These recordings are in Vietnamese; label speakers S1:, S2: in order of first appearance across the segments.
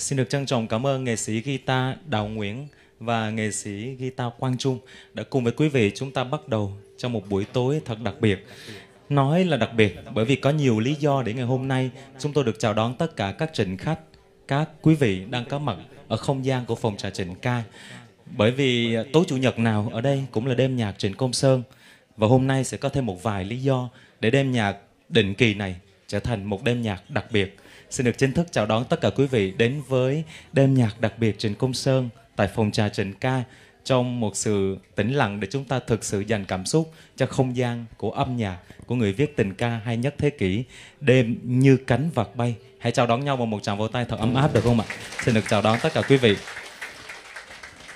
S1: Xin được trân trọng cảm ơn nghệ sĩ guitar Đào Nguyễn và nghệ sĩ guitar Quang Trung đã cùng với quý vị chúng ta bắt đầu trong một buổi tối thật đặc biệt. Nói là đặc biệt bởi vì có nhiều lý do để ngày hôm nay chúng tôi được chào đón tất cả các trịnh khách, các quý vị đang có mặt ở không gian của phòng trà Trịnh Ca. Bởi vì tối chủ nhật nào ở đây cũng là đêm nhạc Trịnh Công Sơn và hôm nay sẽ có thêm một vài lý do để đêm nhạc định kỳ này trở thành một đêm nhạc đặc biệt. Xin được chính thức chào đón tất cả quý vị đến với đêm nhạc đặc biệt Trịnh Công Sơn tại phòng trà Trịnh Ca trong một sự tĩnh lặng để chúng ta thực sự dành cảm xúc cho không gian của âm nhạc của người viết tình ca hay nhất thế kỷ. Đêm như cánh vật bay. Hãy chào đón nhau bằng một tràng vỗ tay thật ấm áp được không ạ? Xin được chào đón tất cả quý vị.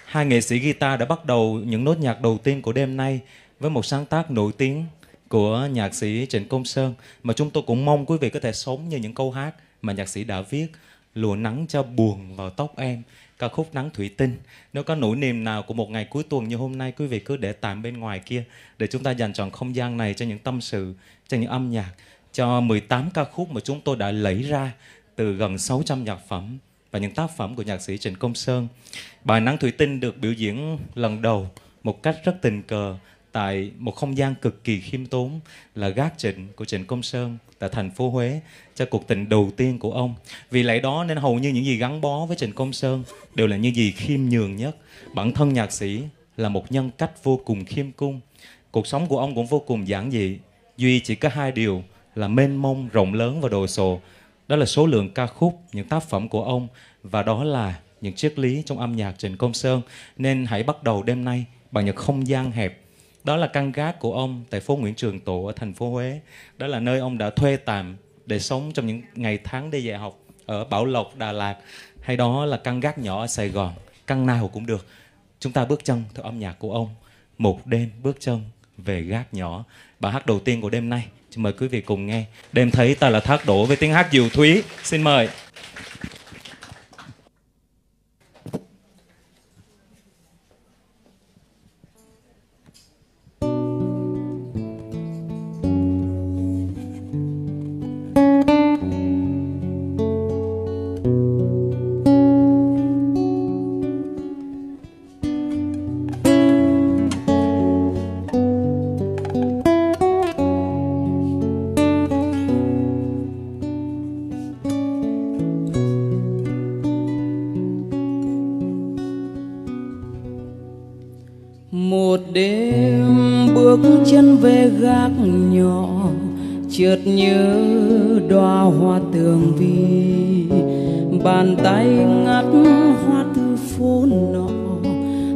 S1: Hai nghệ sĩ guitar đã bắt đầu những nốt nhạc đầu tiên của đêm nay với một sáng tác nổi tiếng của nhạc sĩ Trịnh Công Sơn mà chúng tôi cũng mong quý vị có thể sống như những câu hát mà nhạc sĩ đã viết lùa nắng cho buồn vào tóc em, ca khúc nắng thủy tinh nếu có nỗi niềm nào của một ngày cuối tuần như hôm nay, quý vị cứ để tạm bên ngoài kia để chúng ta dành chọn không gian này cho những tâm sự, cho những âm nhạc, cho 18 ca khúc mà chúng tôi đã lấy ra từ gần 600 nhạc phẩm và những tác phẩm của nhạc sĩ Trịnh Công Sơn. Bài Nắng Thủy Tinh được biểu diễn lần đầu một cách rất tình cờ tại một không gian cực kỳ khiêm tốn là gác trịnh của Trịnh Công Sơn tại thành phố Huế cho cuộc tình đầu tiên của ông. Vì lẽ đó nên hầu như những gì gắn bó với Trịnh Công Sơn đều là những gì khiêm nhường nhất. Bản thân nhạc sĩ là một nhân cách vô cùng khiêm cung. Cuộc sống của ông cũng vô cùng giản dị. Duy chỉ có hai điều là mênh mông, rộng lớn và đồ sộ. Đó là số lượng ca khúc, những tác phẩm của ông và đó là những triết lý trong âm nhạc Trịnh Công Sơn. Nên hãy bắt đầu đêm nay bằng những không gian hẹp đó là căn gác của ông tại phố Nguyễn Trường Tộ ở thành phố Huế. Đó là nơi ông đã thuê tạm để sống trong những ngày tháng đi dạy học ở Bảo Lộc, Đà Lạt. Hay đó là căn gác nhỏ ở Sài Gòn. Căn nào cũng được. Chúng ta bước chân theo âm nhạc của ông. Một đêm bước chân về gác nhỏ. Bài hát đầu tiên của đêm nay. Xin mời quý vị cùng nghe. Đêm thấy ta là thác đổ với tiếng hát diều thúy. Xin mời.
S2: Chợt nhớ đóa hoa tường vi. Bàn tay ngắt hoa từ phố nọ.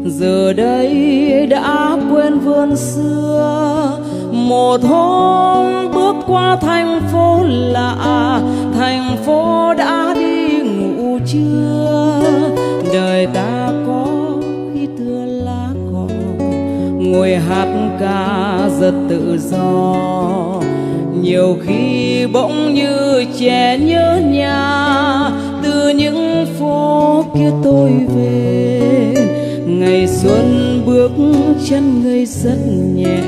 S2: Giờ đây đã quên vườn xưa. Một hôm bước qua thành phố lạ. Thành phố đã đi ngủ chưa đời ta có khi tựa lá cỏ. Ngồi hát ca rất tự do nhiều khi bỗng như trẻ nhớ nhà, từ những phố kia tôi về. Ngày xuân bước chân người rất nhẹ,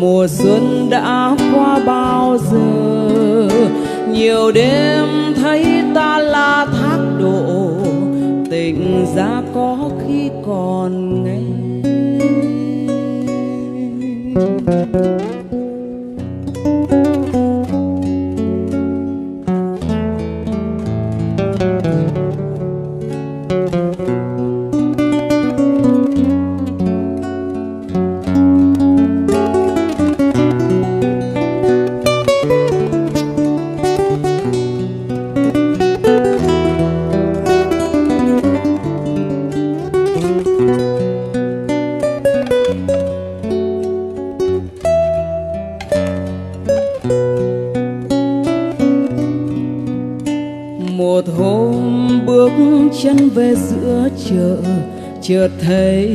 S2: mùa xuân đã qua bao giờ? Nhiều đêm thấy ta là thác đổ, tình ra có khi còn nghe Quê giữa chợ, chợt thấy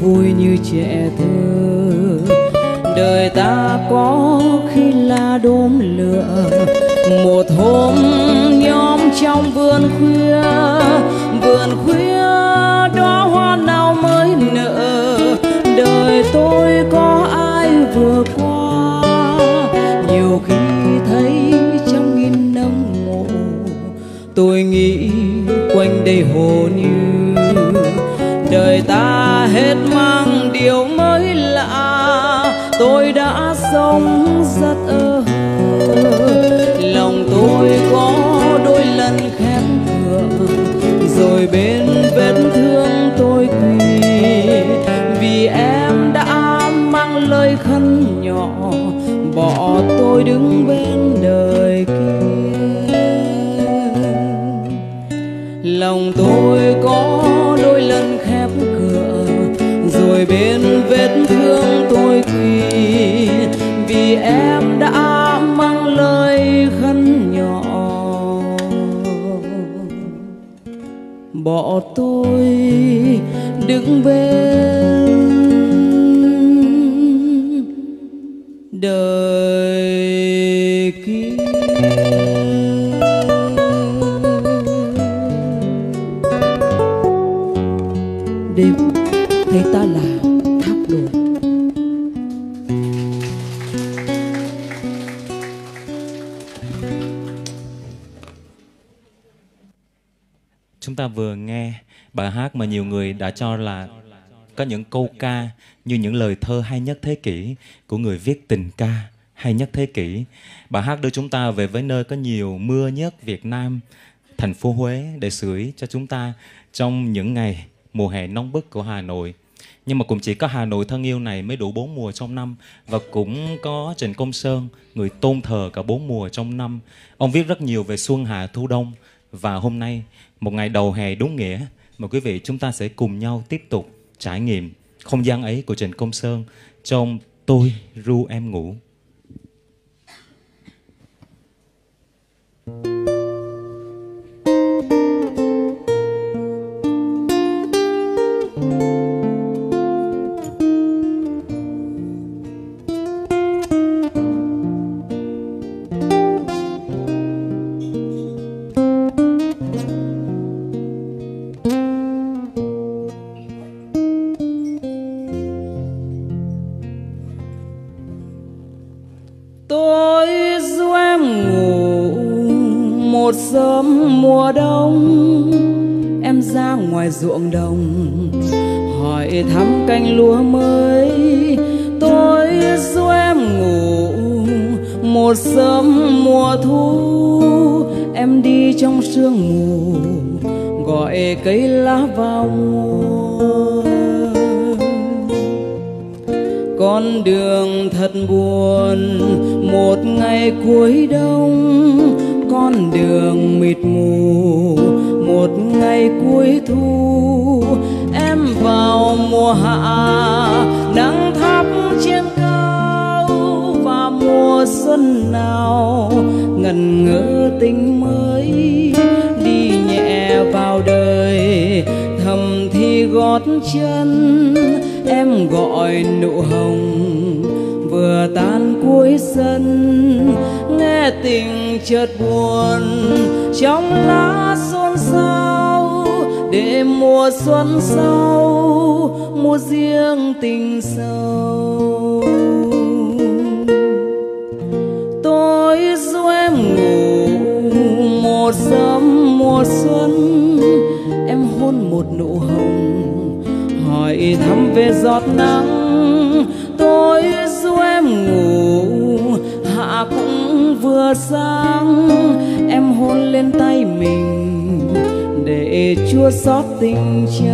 S2: vui như trẻ thơ. Đời ta có khi là đốm lửa, một hôm nhóm trong vườn khuya vườn khuya đó hoa nào mới nở. Đời tôi có ai vừa qua, nhiều khi thấy trong nghìn năm ngủ tôi nghĩ quanh đây hồ như. Đời ta hết mang điều mới lạ tôi đã sống tôi đứng bên
S1: mà nhiều người đã cho là có những câu ca như những lời thơ hay nhất thế kỷ của người viết tình ca hay nhất thế kỷ. bà hát đưa chúng ta về với nơi có nhiều mưa nhất Việt Nam, thành phố Huế để sưởi cho chúng ta trong những ngày mùa hè nóng bức của Hà Nội. Nhưng mà cũng chỉ có Hà Nội thân yêu này mới đủ bốn mùa trong năm và cũng có Trần Công Sơn, người tôn thờ cả bốn mùa trong năm. Ông viết rất nhiều về xuân hạ thu đông và hôm nay một ngày đầu hè đúng nghĩa mà quý vị chúng ta sẽ cùng nhau tiếp tục trải nghiệm không gian ấy của Trần Công Sơn trong Tôi ru em ngủ.
S2: Đồng mùa xuân sau tình chân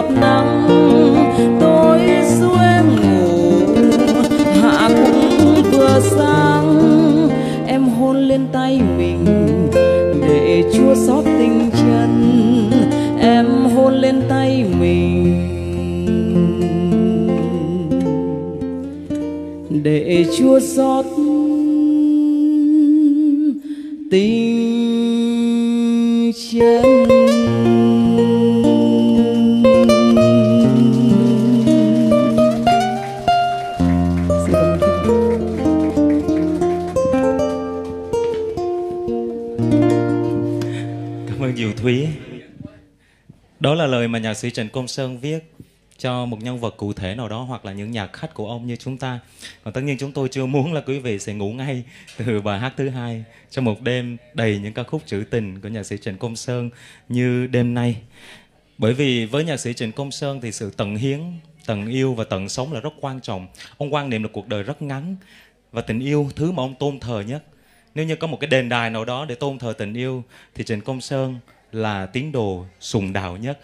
S2: giọt nắng tôi du ngủ. Hạ cũng vừa sáng, em hôn lên tay mình. Để chua xót tình chân, em hôn lên tay mình. Để chua xót tình chân.
S1: Là lời mà nhạc sĩ Trần Công Sơn viết cho một nhân vật cụ thể nào đó hoặc là những nhạc khách của ông như chúng ta. Còn tất nhiên chúng tôi chưa muốn là quý vị sẽ ngủ ngay từ bài hát thứ hai trong một đêm đầy những ca khúc trữ tình của nhạc sĩ Trần Công Sơn như đêm nay. Bởi vì với nhạc sĩ Trịnh Công Sơn thì sự tận hiến, tận yêu và tận sống là rất quan trọng. Ông quan niệm là cuộc đời rất ngắn và tình yêu thứ mà ông tôn thờ nhất. Nếu như có một cái đền đài nào đó để tôn thờ tình yêu thì Trịnh Công Sơn là tín đồ sùng đạo nhất.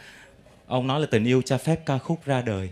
S1: Ông nói là tình yêu cho phép ca khúc ra đời.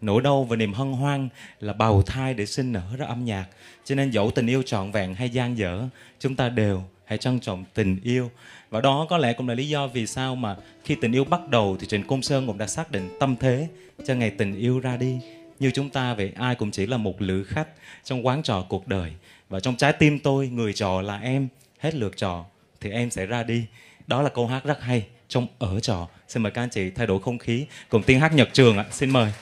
S1: Nỗi đau và niềm hân hoan là bào thai để sinh nở ra âm nhạc. Cho nên dẫu tình yêu trọn vẹn hay gian dở, chúng ta đều hãy trân trọng tình yêu. Và đó có lẽ cũng là lý do vì sao mà khi tình yêu bắt đầu thì Trịnh Công Sơn cũng đã xác định tâm thế cho ngày tình yêu ra đi. Như chúng ta vậy ai cũng chỉ là một lữ khách trong quán trò cuộc đời. Và trong trái tim tôi, người trò là em, hết lượt trò thì em sẽ ra đi. Đó là câu hát rất hay trong ở trò. Xin mời các anh chị thay đổi không khí cùng tiếng hát Nhật Trường ạ. Xin mời.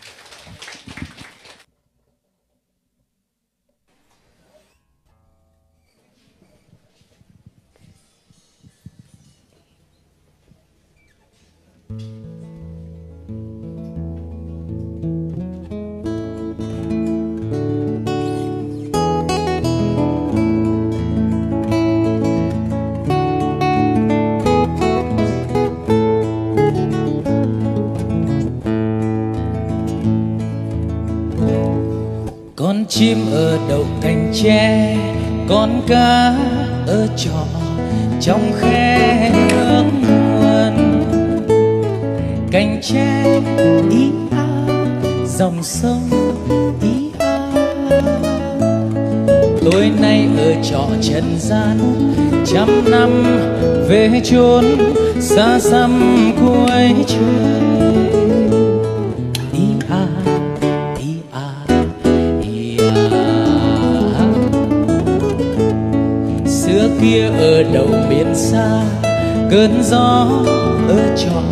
S3: Con chim ở đầu thành tre, con cá ở trọ trong khe nước nguồn. Cành tre ý a dòng sông ý a tối nay ở trọ trần gian, trăm năm về chốn xa xăm cuối trời kia ở đầu biển xa, cơn gió ở trọ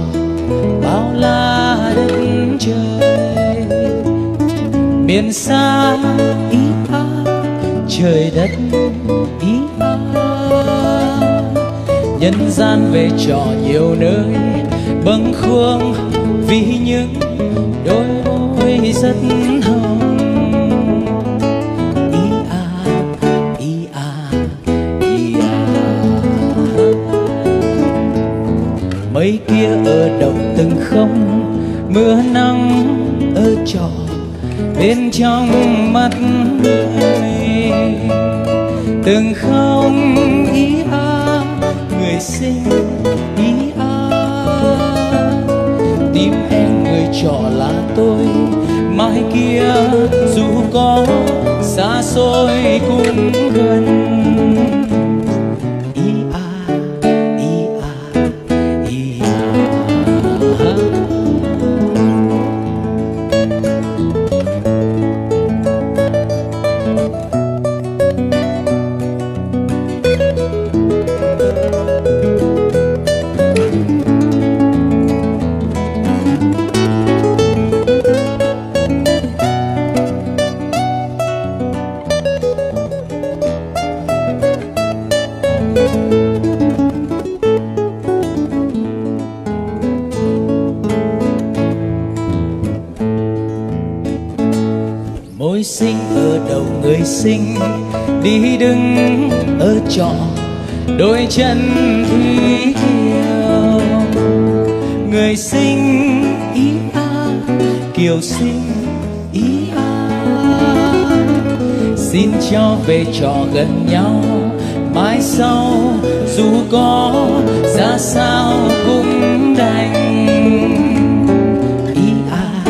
S3: bao la đất trời. Miền xa ý a trời đất ý a nhân gian về trọ nhiều nơi, bâng khuâng vì những đôi môi rất hồng mây kia ở đầu từng không mưa nắng ở trò bên trong mắt từng không ý a, người sinh ý a. Tim em người trọ là tôi, mai kia dù có xa xôi cũng gần. Chân thủy kiều. Người sinh ý a, kiều sinh ý a. Xin cho về trò gần nhau, mai sau dù có ra sao cũng đành. Ý a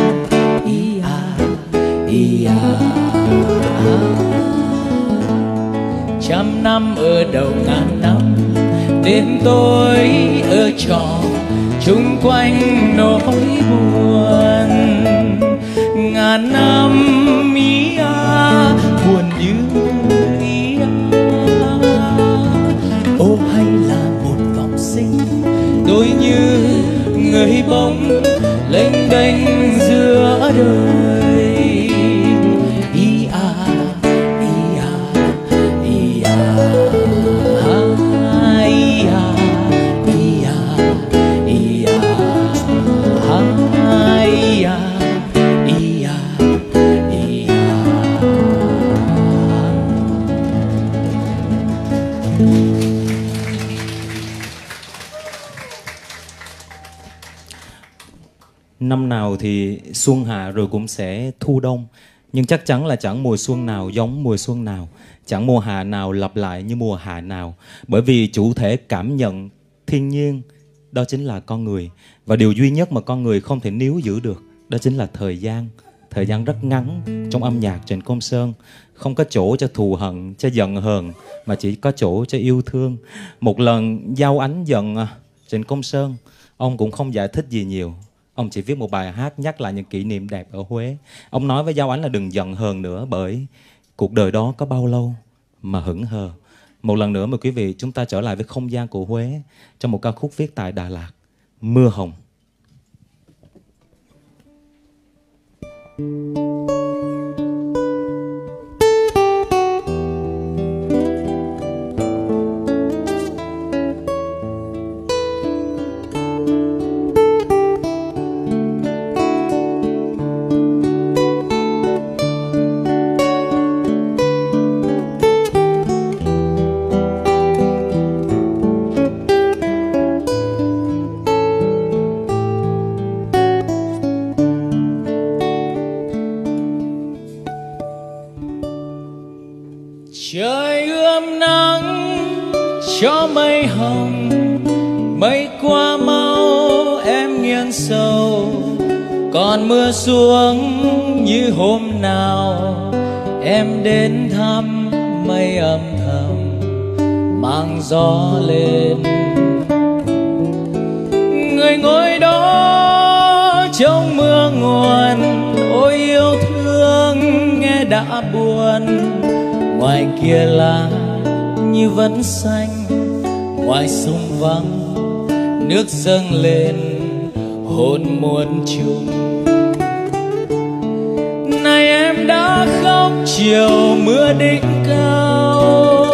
S3: ý a ý a. Trăm năm ở đầu ngàn năm đêm tối ở trọ chung quanh nỗi buồn.
S1: Thì xuân hạ rồi cũng sẽ thu đông. Nhưng chắc chắn là chẳng mùa xuân nào giống mùa xuân nào. Chẳng mùa hạ nào lặp lại như mùa hạ nào. Bởi vì chủ thể cảm nhận thiên nhiên, đó chính là con người. Và điều duy nhất mà con người không thể níu giữ được, đó chính là thời gian. Thời gian rất ngắn trong âm nhạc trên công sơn. Không có chỗ cho thù hận, cho giận hờn, mà chỉ có chỗ cho yêu thương. Một lần giao ánh giận à, trên công sơn, ông cũng không giải thích gì nhiều ông chỉ viết một bài hát nhắc lại những kỷ niệm đẹp ở Huế. Ông nói với Giao Ánh là đừng giận hờn nữa, bởi cuộc đời đó có bao lâu mà hững hờ. Một lần nữa, mời quý vị chúng ta trở lại với không gian của Huế trong một ca khúc viết tại Đà Lạt, Mưa Hồng.
S3: trời dâng lên hôn muôn trùng nay em đã khóc, chiều mưa đỉnh cao.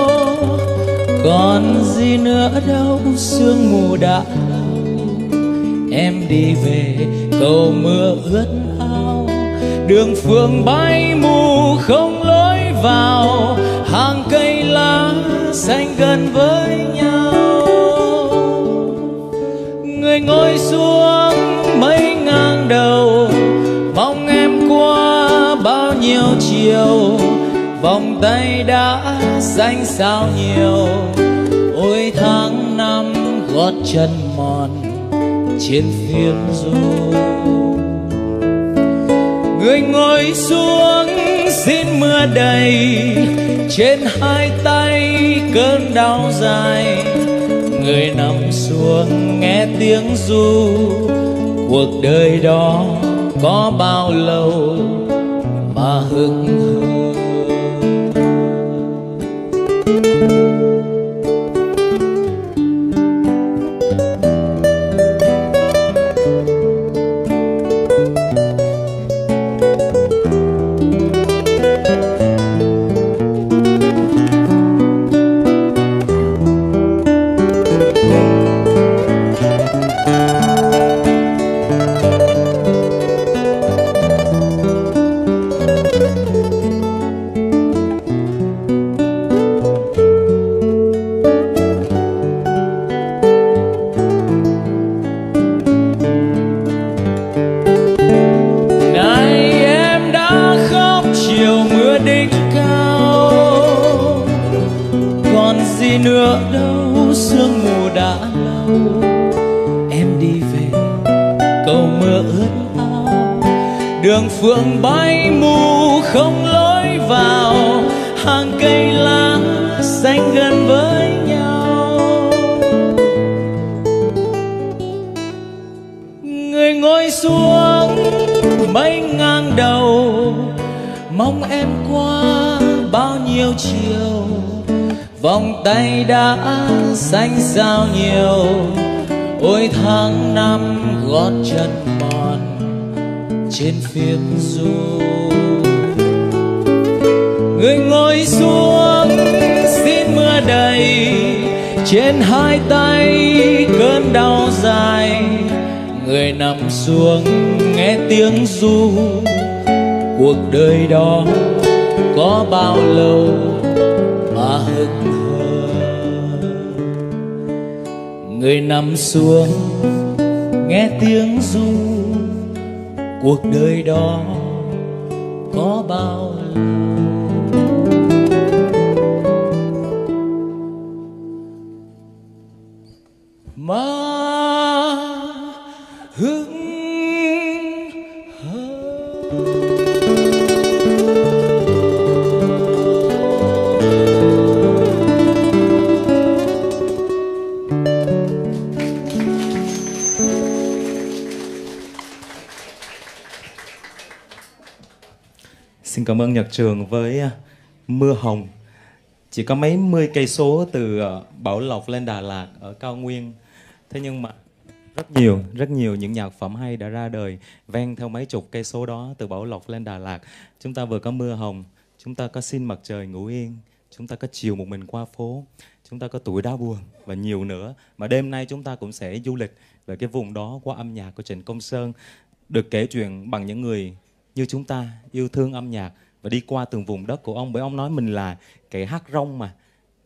S3: Còn gì nữa đâu, sương mù đã em đi về, cầu mưa ướt áo. Đường phường bay mù không sao nhiều? Ôi, tháng năm gót chân mòn trên phiên du. Người ngồi xuống xin mưa đầy trên hai tay cơn đau dài. Người nằm xuống nghe tiếng ru cuộc đời đó có bao lâu mà hững hờ phượng bay mù không lối vào, hàng cây lá xanh gần với nhau. Người ngồi xuống mây ngang đầu, mong em qua bao nhiêu chiều. Vòng tay đã xanh sao nhiều, ôi tháng năm gót chân mòn trên phiến du. Người ngồi xuống, xin mưa đầy, trên hai tay cơn đau dài. Người nằm xuống, nghe tiếng ru cuộc đời đó có bao lâu mà hững hờ? Người nằm xuống, nghe tiếng ru cuộc đời đó có bao lâu
S1: cảm ơn Nhật Trường với à, Mưa Hồng. Chỉ có mấy mươi cây số từ à, Bảo Lộc lên Đà Lạt ở cao nguyên. Thế nhưng mà rất nhiều, rất nhiều những nhạc phẩm hay đã ra đời ven theo mấy chục cây số đó từ Bảo Lộc lên Đà Lạt. Chúng ta vừa có Mưa Hồng, chúng ta có Xin Mặt Trời Ngủ Yên, chúng ta có Chiều Một Mình Qua Phố, chúng ta có Tuổi Đá Buồn và nhiều nữa. Mà đêm nay chúng ta cũng sẽ du lịch về cái vùng đó qua âm nhạc của Trịnh Công Sơn được kể chuyện bằng những người như chúng ta yêu thương âm nhạc và đi qua từng vùng đất của ông bởi ông nói mình là kẻ hát rong mà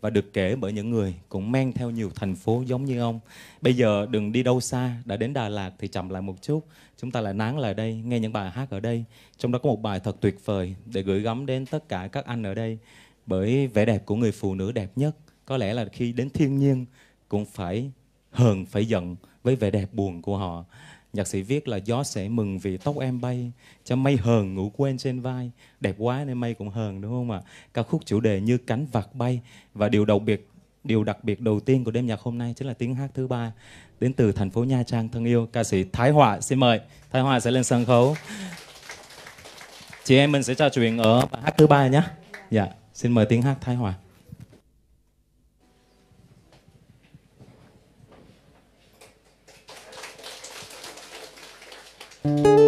S1: và được kể bởi những người cũng men theo nhiều thành phố giống như ông. Bây giờ đừng đi đâu xa, đã đến Đà Lạt thì chậm lại một chút. Chúng ta lại nán lại đây, nghe những bài hát ở đây. Trong đó có một bài thật tuyệt vời để gửi gắm đến tất cả các anh ở đây. Bởi vẻ đẹp của người phụ nữ đẹp nhất có lẽ là khi đến thiên nhiên cũng phải hờn, phải giận với vẻ đẹp buồn của họ. Nhạc sĩ viết là gió sẽ mừng vì tóc em bay, Cho mây hờn ngủ quên trên vai. Đẹp quá nên mây cũng hờn, đúng không ạ? Ca khúc chủ đề như cánh vạt bay. Và điều đặc biệt, Điều đặc biệt đầu tiên của đêm nhạc hôm nay Chính là tiếng hát thứ ba Đến từ thành phố Nha Trang thân yêu. Ca sĩ Thái Họa, xin mời. Thái Họa sẽ lên sân khấu. Chị em mình sẽ trò chuyện ở bài hát thứ ba nhé. Dạ xin mời tiếng hát Thái Họa
S4: nắng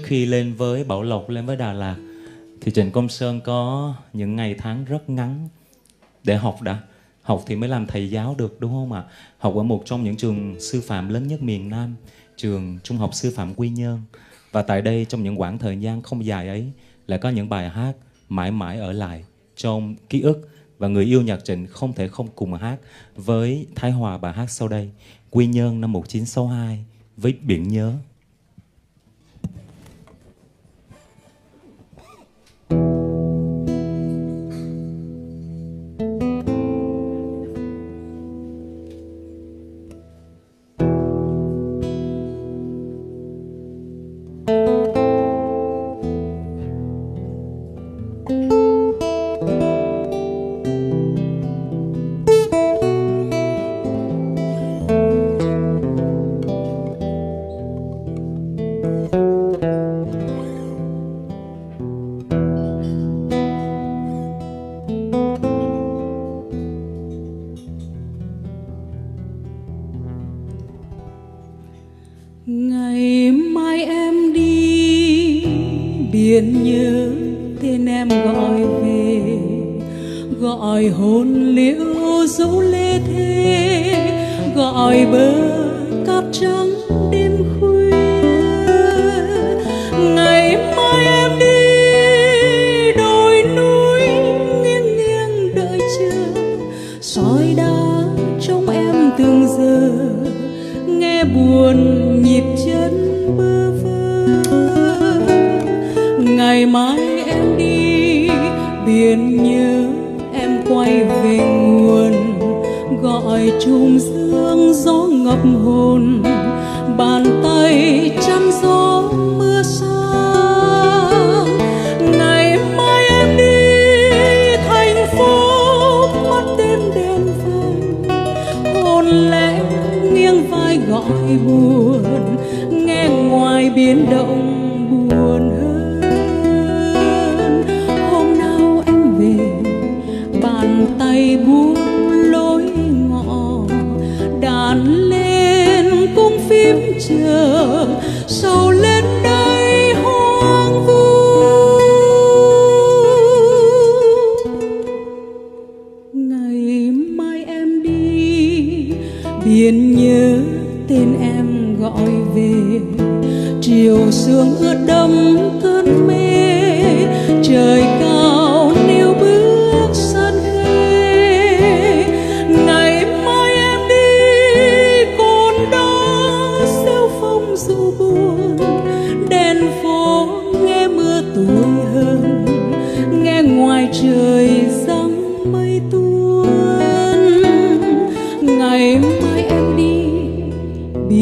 S4: trước khi lên với Bảo Lộc, lên với Đà Lạt thì Trịnh Công Sơn có những ngày tháng rất ngắn để học đã. Học thì mới làm thầy giáo được đúng không ạ? Học ở một trong những trường sư phạm lớn nhất miền Nam, trường Trung học Sư phạm Quy Nhơn. Và tại đây trong những quãng thời gian không dài ấy lại có những bài hát mãi mãi ở lại trong ký ức và người yêu nhạc Trịnh không thể không cùng hát với Thái Hòa bài hát sau đây Quy Nhơn năm 1962 với Biển Nhớ.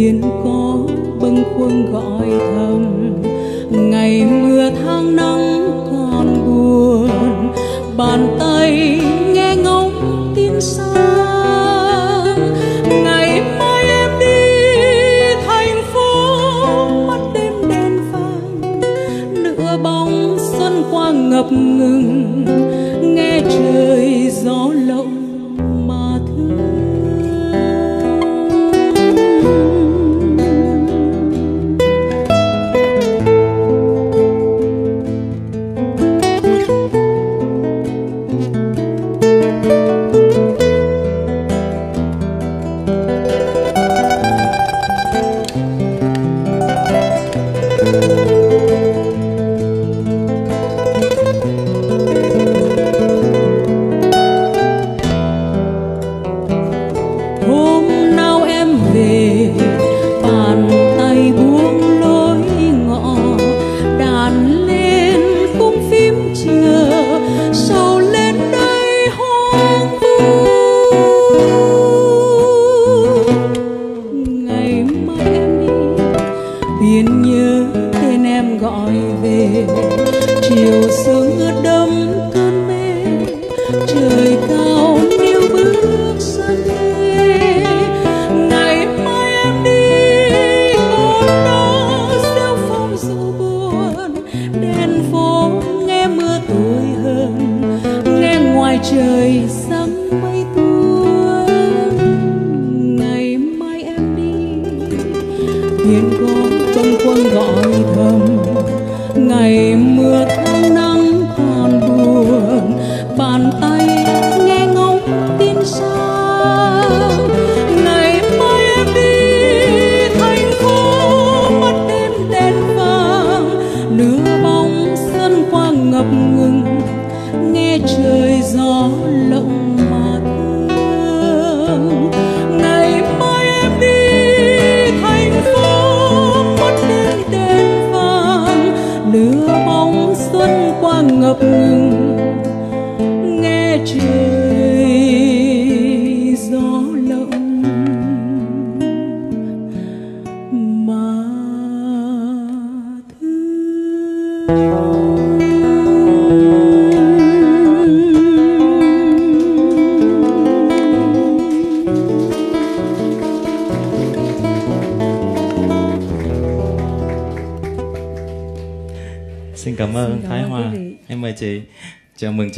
S4: Biển có bâng khuâng gọi thầm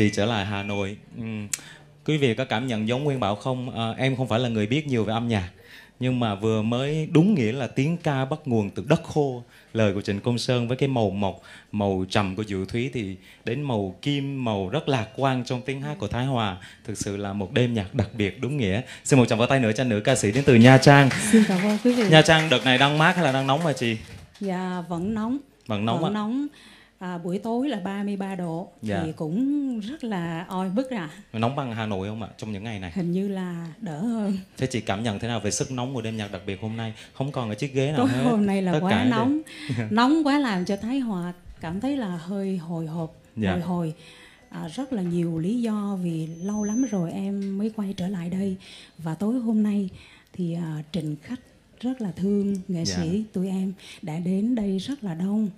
S1: chị trở lại Hà Nội. Ừm, Quý vị có cảm nhận giống Nguyên Bảo không? À, em không phải là người biết nhiều về âm nhạc. Nhưng mà vừa mới đúng nghĩa là tiếng ca bắt nguồn từ đất khô Lời của Trịnh Công Sơn với cái màu mộc Màu trầm của Diệu Thúy thì Đến màu kim, màu rất lạc quan trong tiếng hát của Thái Hòa Thực sự là một đêm nhạc đặc biệt đúng nghĩa Xin một tràng vỗ tay nữa cho nữ ca sĩ đến từ Nha Trang
S4: xin cảm ơn quý vị
S1: Nha Trang đợt này đang mát hay là đang nóng hả chị?
S4: dạ vẫn nóng
S1: Vẫn nóng
S4: vẫn nóng à, buổi tối là 33 độ
S1: Dạ.
S4: thì cũng rất là oi bức à
S1: Nóng bằng Hà Nội không ạ trong những ngày này?
S4: hình như là đỡ hơn
S1: Thế chị cảm nhận thế nào về sức nóng của đêm nhạc đặc biệt hôm nay? Không còn ở chiếc ghế nào
S4: tối
S1: hết.
S4: hôm nay là
S1: Tất
S4: quá nóng nóng quá làm cho thái hòa cảm thấy là hơi hồi hộp
S1: Dạ.
S4: hồi hồi à, rất là nhiều lý do vì lâu lắm rồi em mới quay trở lại đây và tối hôm nay thì à, trình khách rất là thương nghệ
S1: Dạ.
S4: sĩ tụi em đã đến đây rất là đông.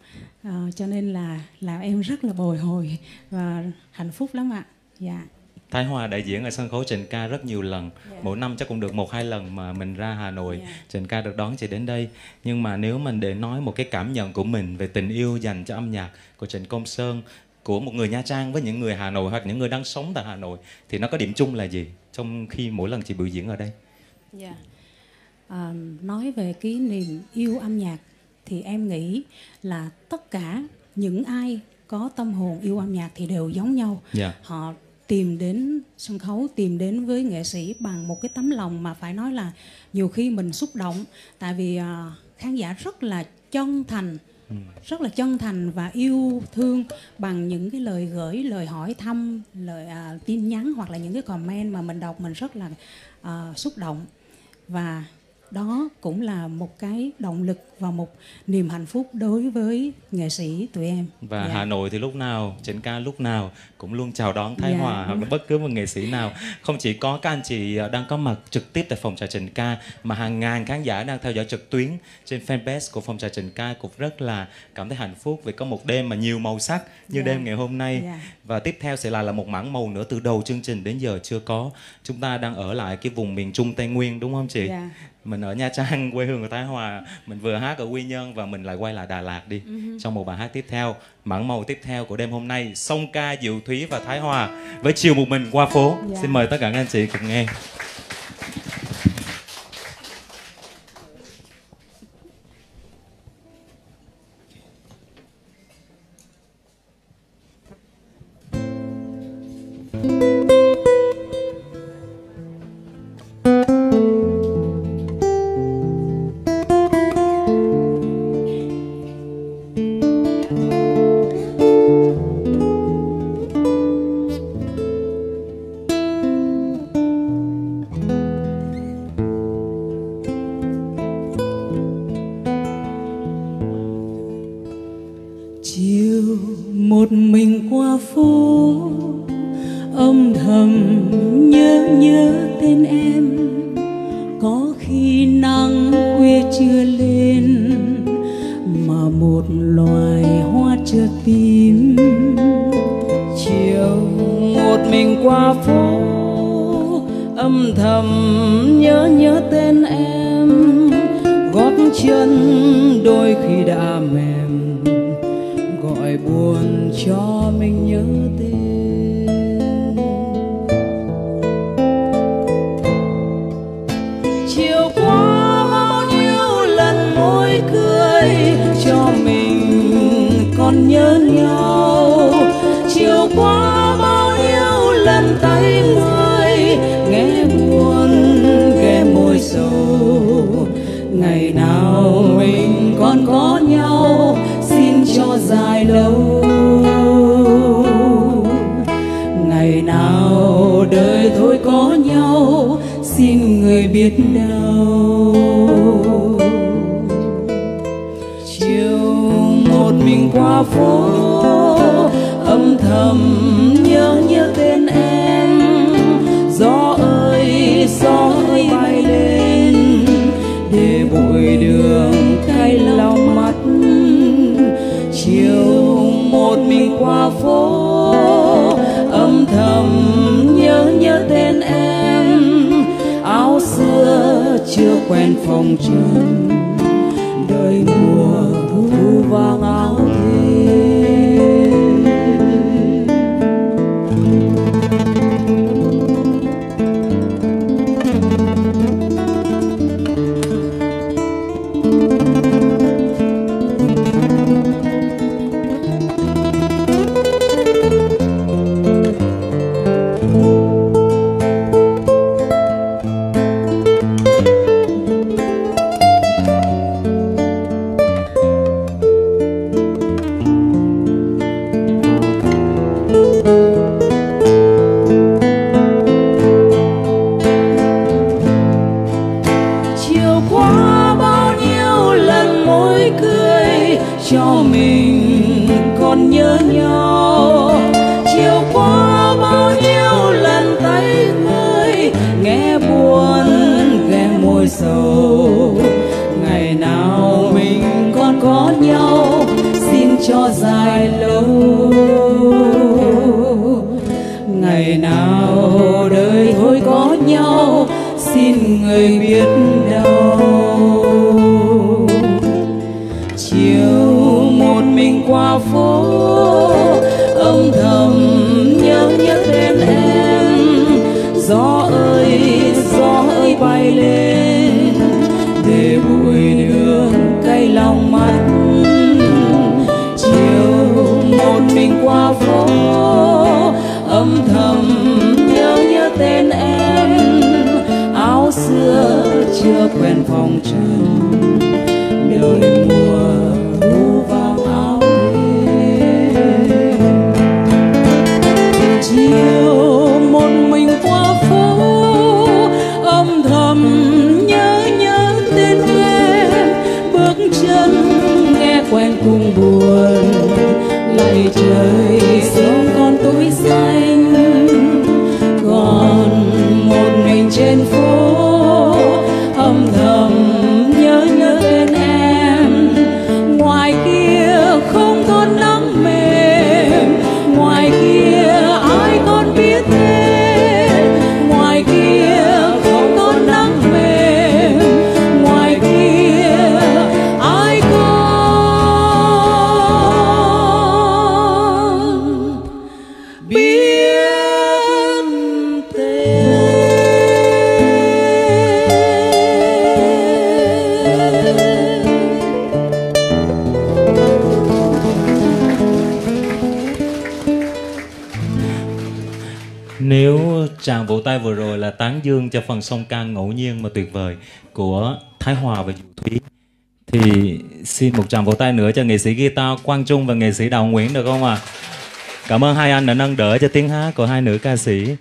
S4: À, cho nên là làm em rất là bồi hồi và hạnh phúc lắm ạ. Dạ.
S1: Thái Hòa đại diễn ở sân khấu Trình Ca rất nhiều lần. Mỗi năm chắc cũng được một hai lần mà mình ra Hà Nội.
S4: Dạ.
S1: Trình Ca được đón chị đến đây. Nhưng mà nếu mình để nói một cái cảm nhận của mình Về tình yêu dành cho âm nhạc của Trịnh Công Sơn Của một người Nha Trang với những người Hà Nội Hoặc những người đang sống tại Hà Nội Thì nó có điểm chung là gì Trong khi mỗi lần chị biểu diễn ở đây?
S4: Dạ. À, nói về cái niềm yêu âm nhạc thì em nghĩ là tất cả những ai có tâm hồn yêu âm nhạc thì đều giống nhau.
S1: Dạ.
S4: Họ tìm đến sân khấu, tìm đến với nghệ sĩ bằng một cái tấm lòng mà phải nói là nhiều khi mình xúc động tại vì à, khán giả rất là chân thành rất là chân thành và yêu thương bằng những cái lời gửi lời hỏi thăm lời à, tin nhắn hoặc là những cái comment mà mình đọc mình rất là à, xúc động và đó cũng là một cái động lực và một niềm hạnh phúc đối với nghệ sĩ tụi em
S1: và
S4: Dạ.
S1: Hà Nội thì lúc nào Trịnh ca lúc nào cũng luôn chào đón Thái
S4: Dạ.
S1: Hòa hoặc là bất cứ một nghệ sĩ nào không chỉ có các anh chị ờ, đang có mặt trực tiếp tại phòng trà Trịnh ca mà hàng ngàn khán giả đang theo dõi trực tuyến trên fanpage của phòng trà Trịnh ca cũng rất là cảm thấy hạnh phúc vì có một đêm mà nhiều màu sắc như
S4: Dạ.
S1: đêm ngày hôm nay
S4: Dạ.
S1: và tiếp theo sẽ là là một mảng màu nữa từ đầu chương trình đến giờ chưa có chúng ta đang ở lại cái vùng miền Trung Tây Nguyên đúng không chị
S4: Dạ.
S1: mình ở Nha Trang quê hương của Thái Hòa mình vừa hát ở Quy Nhơn và mình lại quay lại Đà Lạt đi. Trong một bài hát tiếp theo mảng màu tiếp theo của đêm hôm nay song ca Diệu Thúy và Thái Hòa với chiều một mình qua phố.
S4: Dạ.
S1: xin mời tất cả các anh chị cùng nghe
S2: người tay
S1: vừa rồi là tán dương cho phần song ca ngẫu nhiên mà tuyệt vời của Thái Hòa và Diệu Thúy thì xin một tràng vỗ tay nữa cho nghệ sĩ guitar Quang Trung và nghệ sĩ Đào Nguyễn được không ạ? Cảm ơn hai anh đã nâng đỡ cho tiếng hát của hai nữ ca sĩ.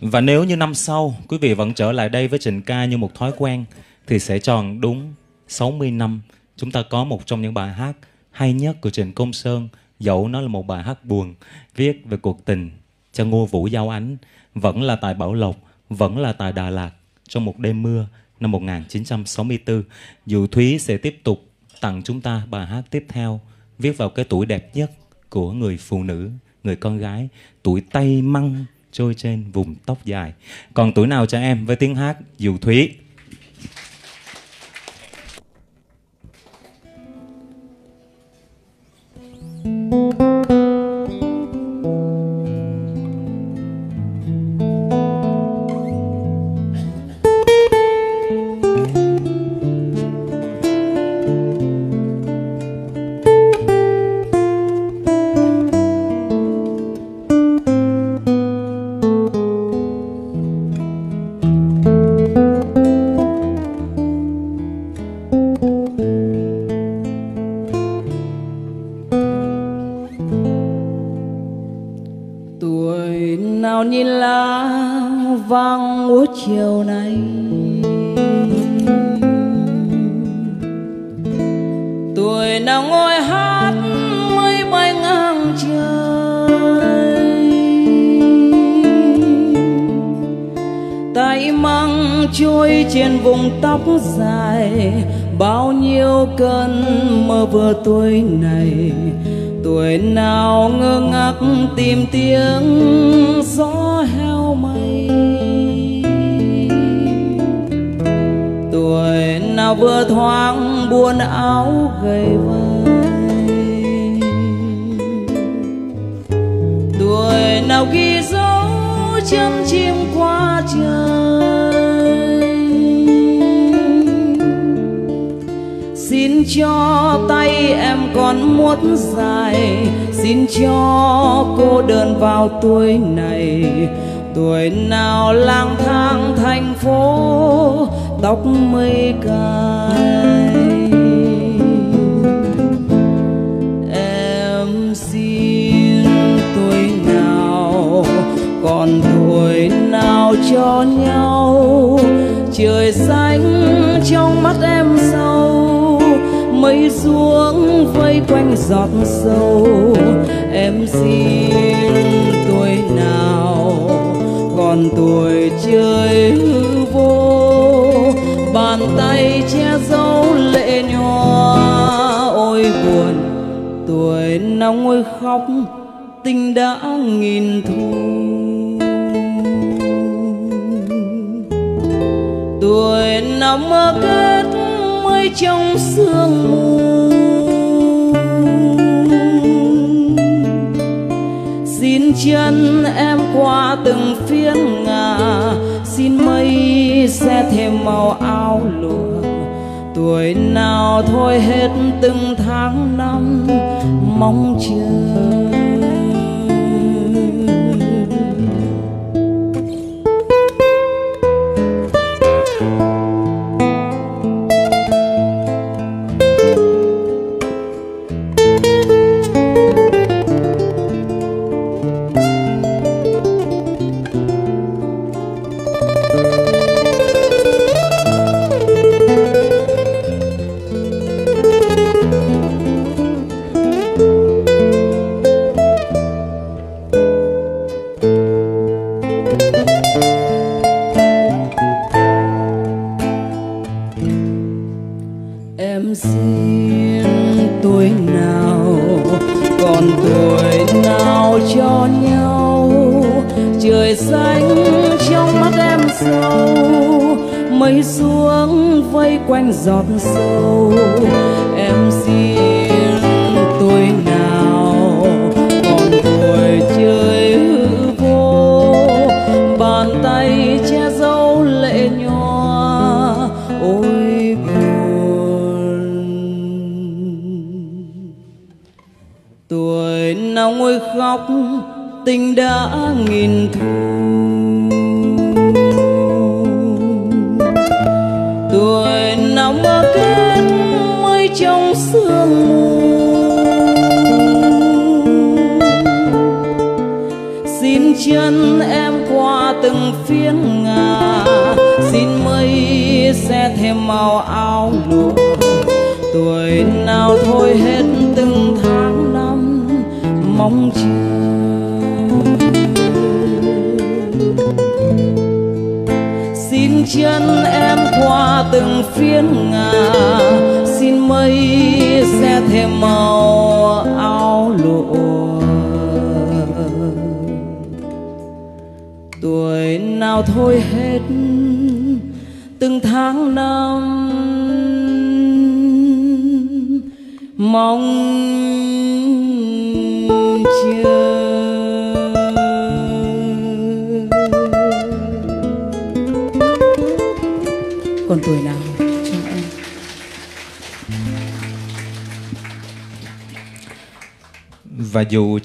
S1: Và nếu như năm sau quý vị vẫn trở lại đây với Trịnh ca như một thói quen, thì sẽ tròn đúng 60 năm, chúng ta có một trong những bài hát hay nhất của Trịnh Công Sơn dẫu nó là một bài hát buồn, viết về cuộc tình cho Ngô Vũ Giao Ánh vẫn là tại Bảo Lộc, vẫn là tại Đà Lạt trong một đêm mưa năm 1964 Dù Thúy sẽ tiếp tục tặng chúng ta bài hát tiếp theo, viết vào cái tuổi đẹp nhất của người phụ nữ, người con gái, tuổi tay măng trôi trên vùng tóc dài. Còn tuổi nào cho em với tiếng hát Diệu Thúy?
S2: tuổi nằm mơ kết mây trong sương mù. Xin chân em qua từng phiên ngà, xin mây sẽ thêm màu áo lụa. Tuổi nào thôi hết từng tháng năm, mong chờ.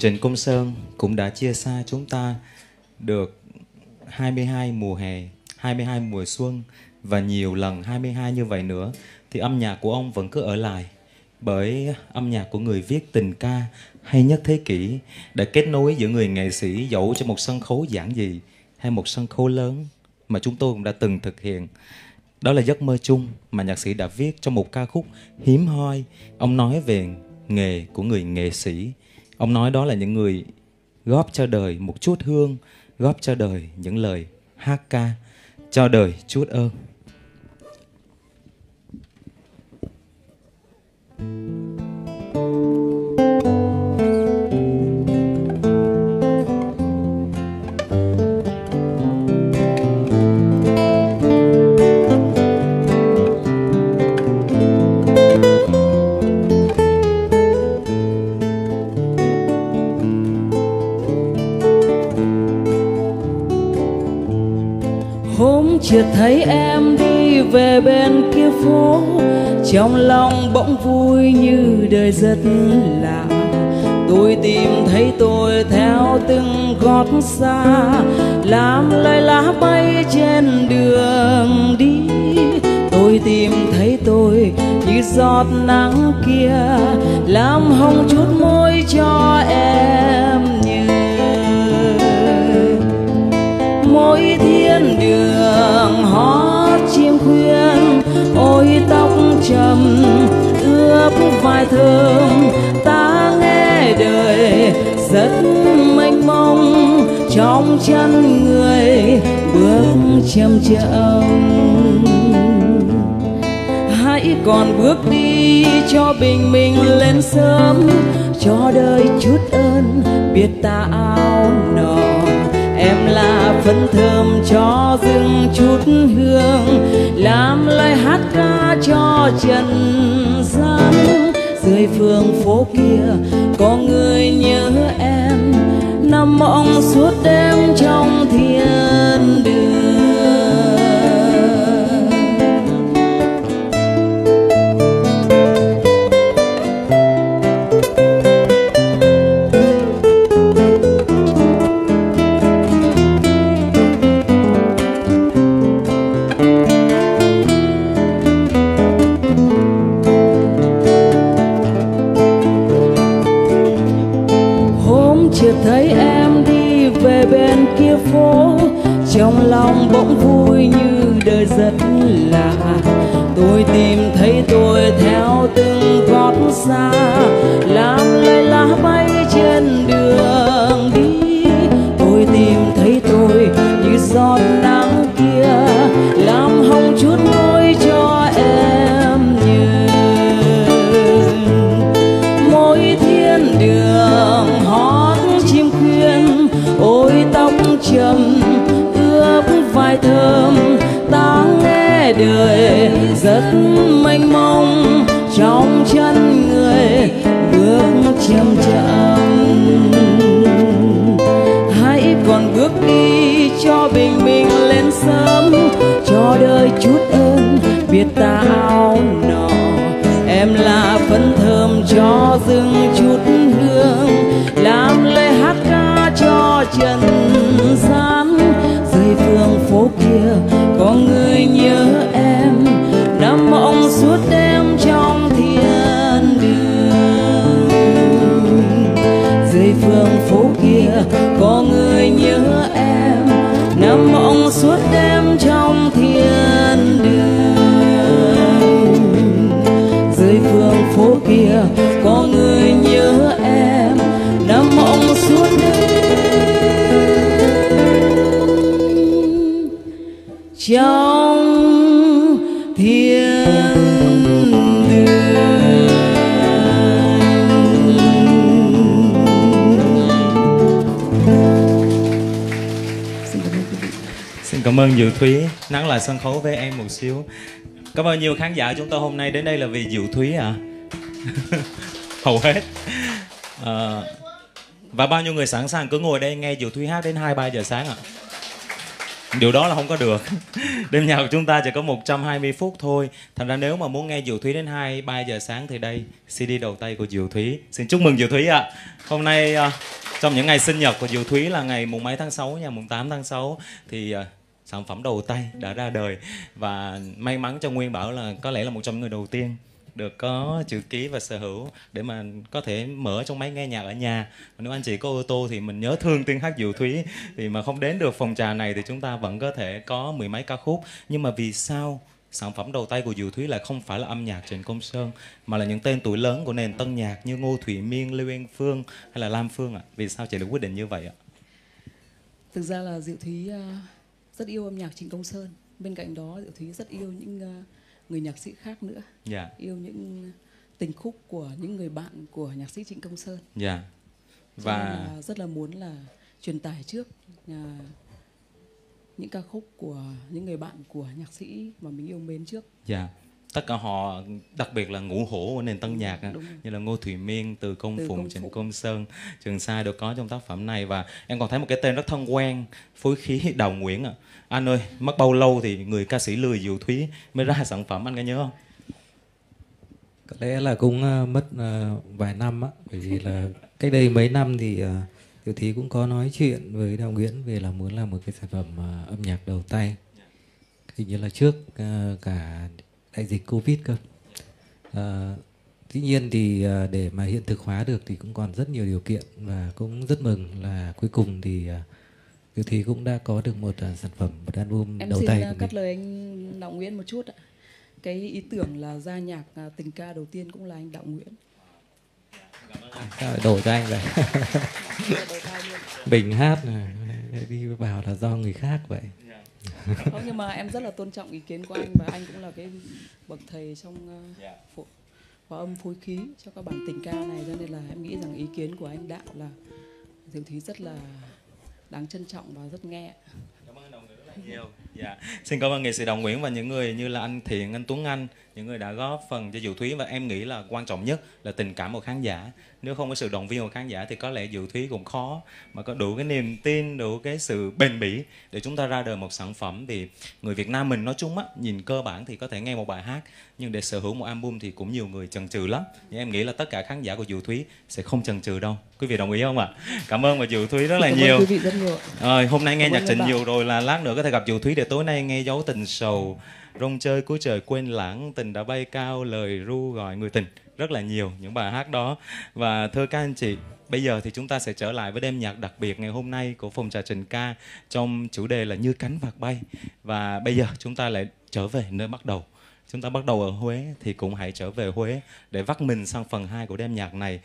S1: Trần Công Sơn cũng đã chia xa chúng ta được 22 mùa hè, 22 mùa xuân và nhiều lần 22 như vậy nữa thì âm nhạc của ông vẫn cứ ở lại bởi âm nhạc của người viết tình ca hay nhất thế kỷ đã kết nối giữa người nghệ sĩ dẫu cho một sân khấu giản dị hay một sân khấu lớn mà chúng tôi cũng đã từng thực hiện. Đó là giấc mơ chung mà nhạc sĩ đã viết trong một ca khúc hiếm hoi. Ông nói về nghề của người nghệ sĩ. Ông nói đó là những người góp cho đời một chút hương, góp cho đời những lời hát ca, cho đời chút ơn.
S2: Chợt thấy em đi về bên kia phố, trong lòng bỗng vui như đời rất lạ. Tôi tìm thấy tôi theo từng gót xa, làm lời lá bay trên đường đi. Tôi tìm thấy tôi như giọt nắng kia, làm hồng chút môi cho em như mỗi thiên đường, hót chim khuyên, ôi tóc trầm, ướp vai thơm. Ta nghe đời rất mênh mông, trong chân người bước chậm chậm. Hãy còn bước đi cho bình minh lên sớm, cho đời chút ơn, biết ta ao nở phấn thơm cho rừng chút hương, làm lời hát ca cho trần gian. Dưới phương phố kia có người nhớ em, nằm mộng suốt đêm trong thiên đường. Đời rất lạ. Tôi tìm cho dừng chút hương, làm lời hát ca cho trần gian. Dưới phương phố kia có người nhớ em nằm mộng suốt đêm trong thiên đường. Dưới phương phố kia có người nhớ trong thiên đường
S1: Xin cảm ơn Diệu Thúy nắng lại sân khấu với em một xíu. Cảm ơn nhiều khán giả chúng tôi hôm nay đến đây là vì Diệu Thúy à. Hầu hết. À, và bao nhiêu người sẵn sàng cứ ngồi đây nghe Diệu Thúy hát đến 2 3 giờ sáng ạ. Điều đó là không có được. Đêm nhạc của chúng ta chỉ có 120 phút thôi. Thành ra nếu mà muốn nghe Diệu Thúy đến 2 3 giờ sáng thì đây CD đầu tay của Diệu Thúy. Xin chúc mừng Diệu Thúy ạ. Hôm nay ờ, trong những ngày sinh nhật của Diệu Thúy là ngày mùng mấy tháng 6 nha, mùng 8 tháng 6 thì ờ, sản phẩm đầu tay đã ra đời và may mắn cho Nguyên Bảo là có lẽ là một trong những người đầu tiên được có chữ ký và sở hữu để mà có thể mở trong máy nghe nhạc ở nhà. Nếu anh chị có ô tô thì mình nhớ thương tiếng hát Diệu Thúy. Thì mà không đến được phòng trà này thì chúng ta vẫn có thể có mười mấy ca khúc. Nhưng mà vì sao sản phẩm đầu tay của Diệu Thúy lại không phải là âm nhạc Trịnh Công Sơn mà là những tên tuổi lớn của nền tân nhạc như Ngô Thủy Miên, Lưu Yên Phương hay là Lam Phương ạ? Vì sao chị lại quyết định như vậy ạ?
S2: Thực ra là diệu thúy ờ, rất yêu âm nhạc trịnh công sơn. Bên cạnh đó diệu thúy rất yêu những ờ, người nhạc sĩ khác nữa.
S1: Dạ.
S2: Yêu những tình khúc của những người bạn của nhạc sĩ trịnh công sơn.
S1: Dạ.
S2: Cho
S1: và
S2: là rất là muốn là truyền tải trước à, những ca khúc của những người bạn của nhạc sĩ mà mình yêu mến trước.
S1: Dạ. Tất cả họ đặc biệt là ngũ hổ của nền tân nhạc như là Ngô Thủy Miên, Từ Công
S2: Từ
S1: Phụng, Trịnh. Công Sơn, Trường Sa đều có trong tác phẩm này. Và em còn thấy một cái tên rất thân quen, phối khí Đào Nguyễn ạ. Anh ơi, mất bao lâu thì người ca sĩ lười Diệu Thúy mới ra sản phẩm anh có nhớ không?
S5: có lẽ là cũng ờ, mất ờ, vài năm á bởi vì là cách đây mấy năm thì ờ, uh, Tiểu Thí cũng có nói chuyện với Đào Nguyễn về là muốn làm một cái sản phẩm âm nhạc đầu tay hình như là trước cả đại dịch Covid cơ Ờ, tuy nhiên thì để mà hiện thực hóa được thì cũng còn rất nhiều điều kiện và cũng rất mừng là cuối cùng thì Tiểu Thí cũng đã có được một ờ, sản phẩm một album
S2: em
S5: đầu
S2: xin
S5: tay
S2: à,
S5: của mình.
S2: cắt lời anh đạo nguyễn một chút ạ. Cái ý tưởng là ra nhạc à, tình ca đầu tiên cũng là anh đạo nguyễn.
S5: Sao lại đổ cho anh vậy? Mình hát này đi bảo là do người khác vậy.
S2: Không nhưng mà em rất là tôn trọng ý kiến của anh và anh cũng là cái bậc thầy trong uh, hòa âm phối khí cho các bản tình ca này. Cho nên là em nghĩ rằng ý kiến của anh đạo là diệu thí rất là đáng trân trọng và rất nghe
S1: Cảm ơn đồng rất là nhiều. Dạ. Xin cảm ơn nghệ sĩ Đồng Nguyễn và những người như là anh Thiện, anh Tuấn Anh, những người đã góp phần cho Diệu Thúy và em nghĩ là quan trọng nhất là tình cảm của khán giả. Nếu không có sự động viên của khán giả thì có lẽ Diệu Thúy cũng khó mà có đủ cái niềm tin, đủ cái sự bền bỉ để chúng ta ra đời một sản phẩm thì người Việt Nam mình nói chung á, nhìn cơ bản thì có thể nghe một bài hát nhưng để sở hữu một album thì cũng nhiều người chần chừ lắm. Nhưng em nghĩ là tất cả khán giả của Diệu Thúy sẽ không chần chừ đâu. Quý vị đồng ý không ạ? Cảm ơn và Diệu Thúy rất là
S2: Cảm
S1: nhiều.
S2: ơn quý vị rất nhiều.
S1: Rồi, hôm nay nghe
S2: Cảm
S1: nhạc
S2: bạn.
S1: nhiều rồi là lát nữa có thể gặp Diệu Thúy để tối nay nghe dấu tình sầu, rong chơi cuối trời quên lãng, tình đã bay cao, lời ru gọi người tình. Rất là nhiều những bài hát đó. Và thưa các anh chị, bây giờ thì chúng ta sẽ trở lại với đêm nhạc đặc biệt ngày hôm nay của phòng trà Trình ca trong chủ đề là như cánh vạc bay. Và bây giờ chúng ta lại trở về nơi bắt đầu. Chúng ta bắt đầu ở Huế thì cũng hãy trở về Huế để vắt mình sang phần 2 của đêm nhạc này.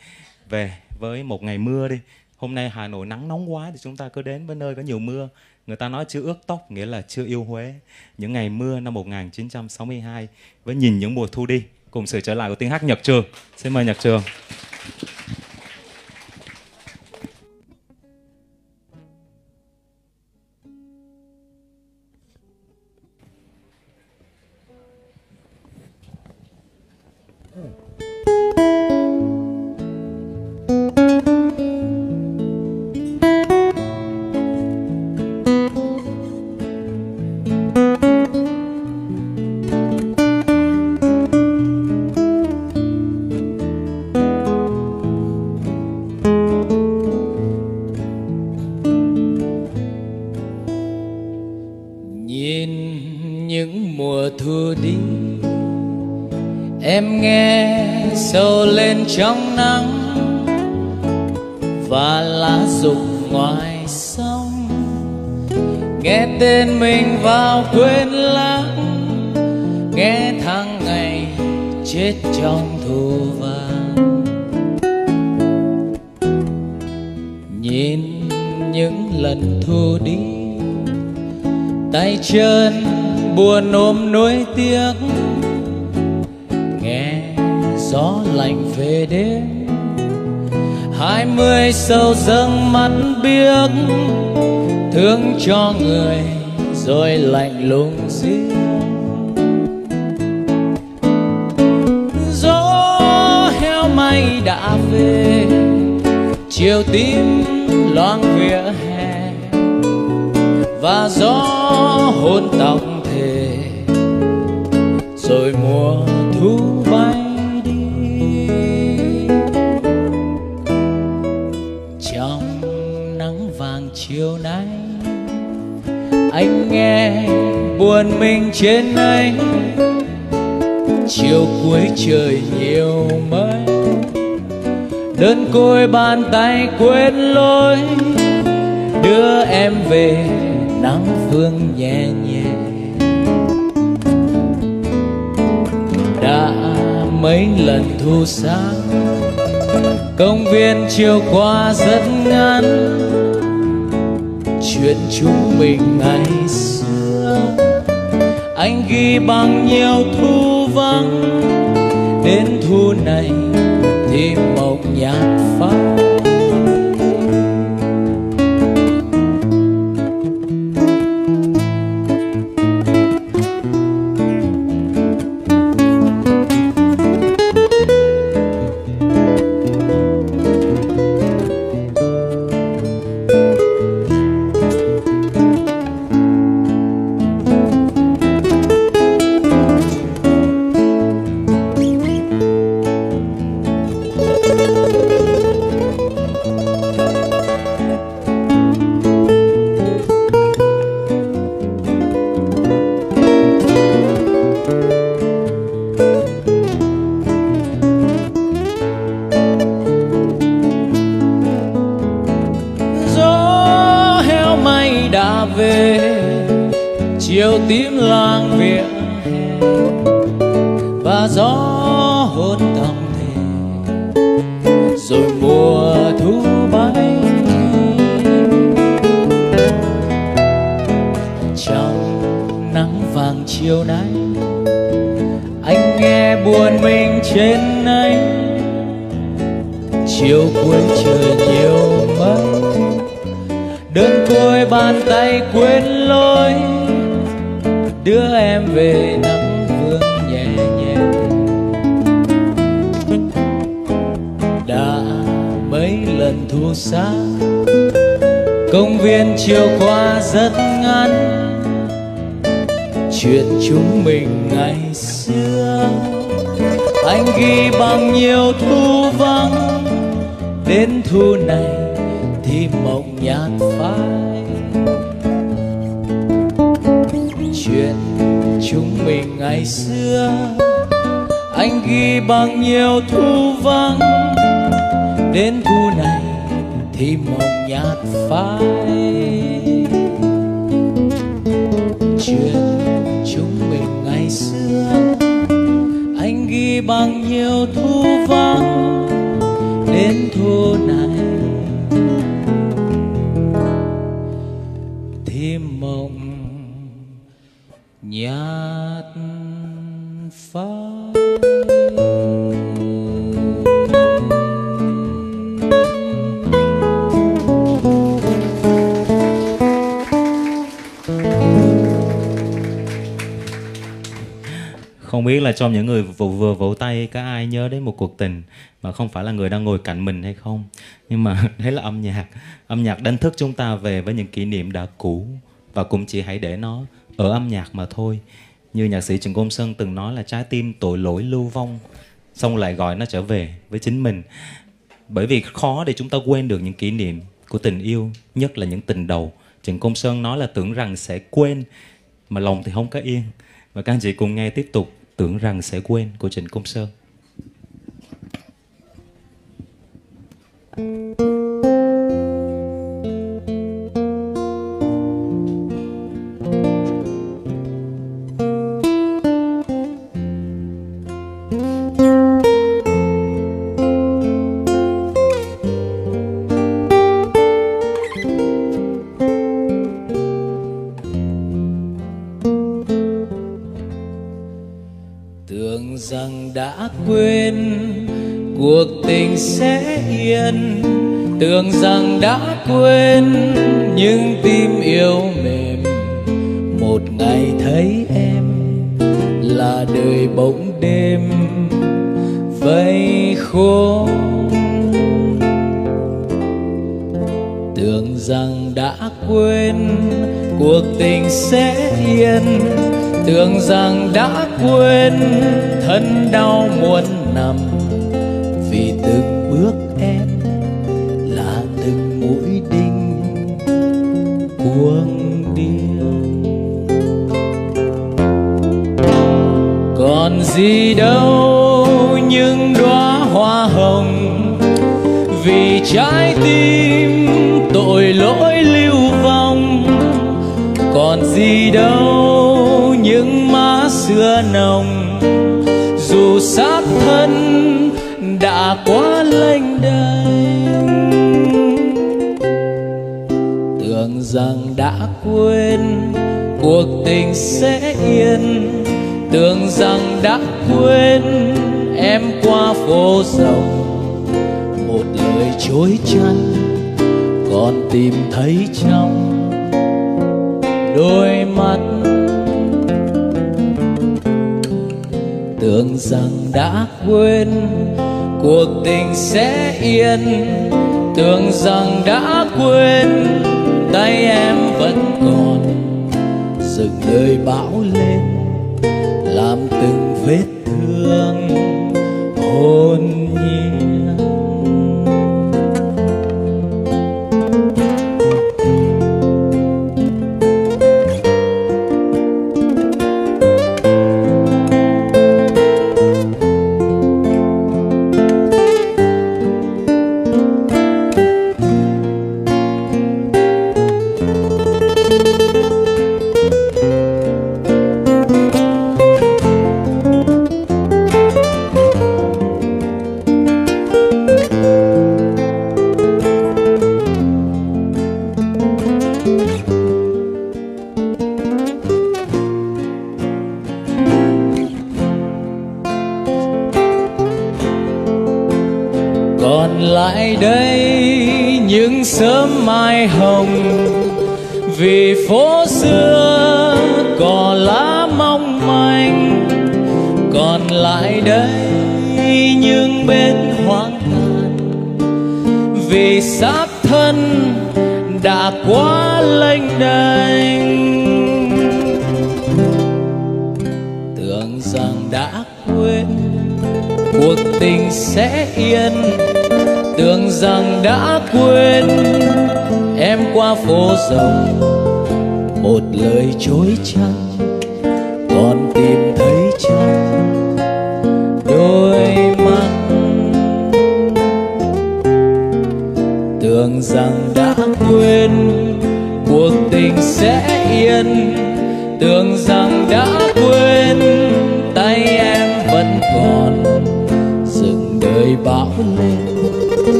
S1: Về với một ngày mưa đi. Hôm nay Hà Nội nắng nóng quá thì chúng ta cứ đến với nơi có nhiều mưa người ta nói chưa ước tóc nghĩa là chưa yêu Huế. Những ngày mưa năm 1962 với nhìn những mùa thu đi. Cùng sự trở lại của tiếng hát nhạc Trường. Xin mời nhạc Trường.
S3: Bàn tay quên lối, đưa em về nắng phương nhẹ nhẹ. Đã mấy lần thu sáng công viên chiều qua rất ngắn. Chuyện chúng mình ngày xưa, anh ghi bằng nhiều thu
S1: cho những người vừa, vừa vỗ tay có ai nhớ đến một cuộc tình mà không phải là người đang ngồi cạnh mình hay không? Nhưng mà đấy là âm nhạc. Âm nhạc đánh thức chúng ta về với những kỷ niệm đã cũ và cũng chỉ hãy để nó ở âm nhạc mà thôi. Như nhạc sĩ Trần Công Sơn từng nói là trái tim tội lỗi lưu vong xong lại gọi nó trở về với chính mình. Bởi vì khó để chúng ta quên được những kỷ niệm của tình yêu, nhất là những tình đầu. Trần Công Sơn nói là tưởng rằng sẽ quên mà lòng thì không có yên. Và các anh chị cùng nghe tiếp tục Tưởng rằng sẽ quên của Trịnh Công Sơn.
S3: Thank. Quên. Cuộc tình sẽ yên. Tưởng rằng đã quên, nhưng tim yêu mềm. Một ngày thấy em là đời bỗng đêm. Vây khô tưởng rằng đã quên, cuộc tình sẽ yên tưởng rằng đã quên thân đau muốn nằm, vì từng bước em là từng mũi đinh cuồng điên còn gì đâu những đóa hoa hồng, vì trái tim tội lỗi lưu vong. Còn gì đâu xưa nồng, dù xác thân đã quá lênh đênh. Tưởng rằng đã quên, cuộc tình sẽ yên. Tưởng rằng đã quên, em qua phố rộng. Một lời chối chăn, còn tìm thấy trong đôi mắt tưởng rằng đã quên, cuộc tình sẽ yên. Tưởng rằng đã quên, tay em vẫn còn. Dựng lời bão lên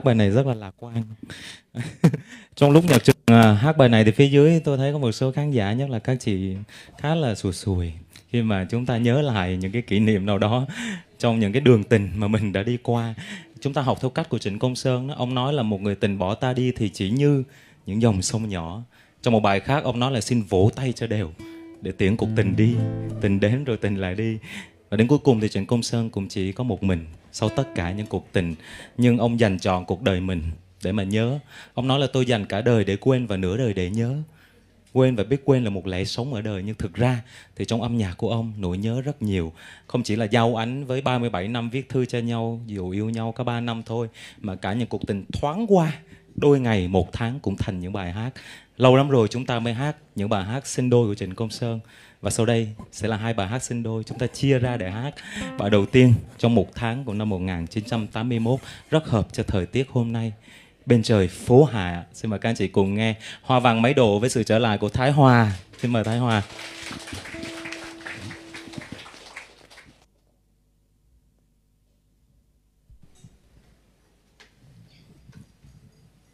S1: hát bài này rất là lạc quan. Trong lúc nhạc Trường à, hát bài này thì phía dưới tôi thấy có một số khán giả, nhất là các chị khá là sùi sùi. Khi mà chúng ta nhớ lại những cái kỷ niệm nào đó trong những cái đường tình mà mình đã đi qua. Chúng ta học theo cách của Trịnh Công Sơn đó. Ông nói là một người tình bỏ ta đi thì chỉ như những dòng sông nhỏ. Trong một bài khác, ông nói là xin vỗ tay cho đều để tiễn cuộc tình đi. Tình đến rồi tình lại đi. Và đến cuối cùng thì Trịnh công sơn cũng chỉ có một mình sau tất cả những cuộc tình. Nhưng ông dành chọn cuộc đời mình để mà nhớ. Ông nói là tôi dành cả đời để quên và nửa đời để nhớ. Quên và biết quên là một lẽ sống ở đời, nhưng thực ra thì trong âm nhạc của ông, nỗi nhớ rất nhiều. Không chỉ là giao ánh với 37 năm viết thư cho nhau, dù yêu nhau có 3 năm thôi, mà cả những cuộc tình thoáng qua, đôi ngày, một tháng cũng thành những bài hát. Lâu lắm rồi chúng ta mới hát những bài hát sinh đôi của Trịnh Công Sơn và sau đây sẽ là hai bài hát sinh đôi chúng ta chia ra để hát. Bài đầu tiên trong một tháng của năm 1981 rất hợp cho thời tiết hôm nay. Bên trời phố Hà, xin mời các anh chị cùng nghe hoa vàng mấy độ với sự trở lại của Thái Hòa. Xin mời Thái Hòa.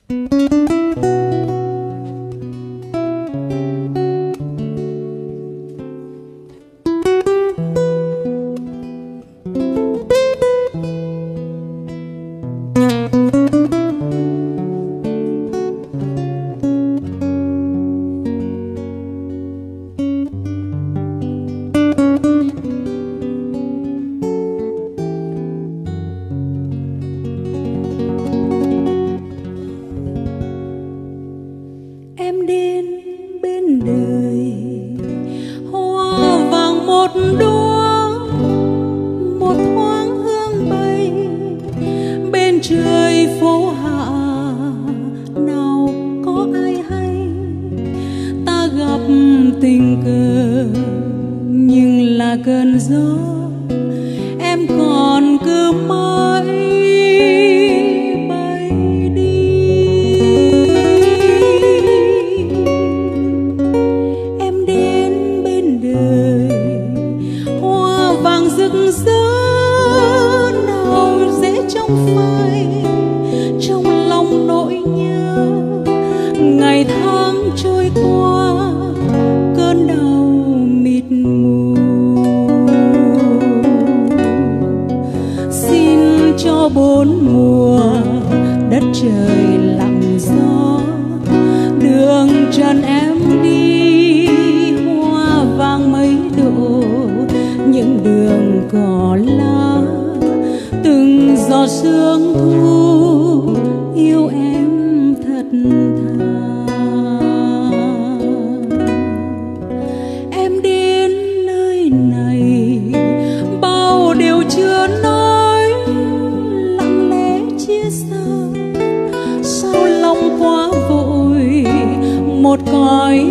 S4: em cỏ lá, từng giọt sương thu, yêu em thật thà. Em đến nơi này, bao điều chưa nói, lặng lẽ chia xa sao lòng quá vội, một cõi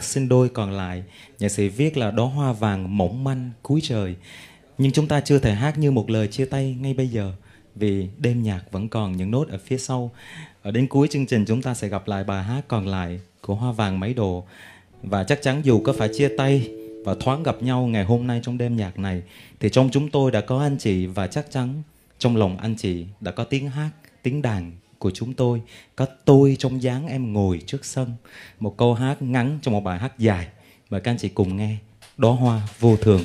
S4: ấy sinh đôi còn lại Nhạc sĩ viết là đóa hoa vàng mỏng manh cuối trời. Nhưng chúng ta chưa thể hát như một lời chia tay ngay bây giờ Vì đêm nhạc vẫn còn những nốt ở phía sau. Ở đến cuối chương trình chúng ta sẽ gặp lại bài hát còn lại của hoa vàng mấy đồ. Và chắc chắn dù có phải chia tay và thoáng gặp nhau ngày hôm nay trong đêm nhạc này Thì trong chúng tôi đã có anh chị và chắc chắn trong lòng anh chị đã có tiếng hát, tiếng đàn của chúng tôi. Có tôi trong dáng em ngồi trước sân. Một câu hát ngắn trong một bài hát dài. Mời các anh chị cùng nghe. Đóa hoa vô thường.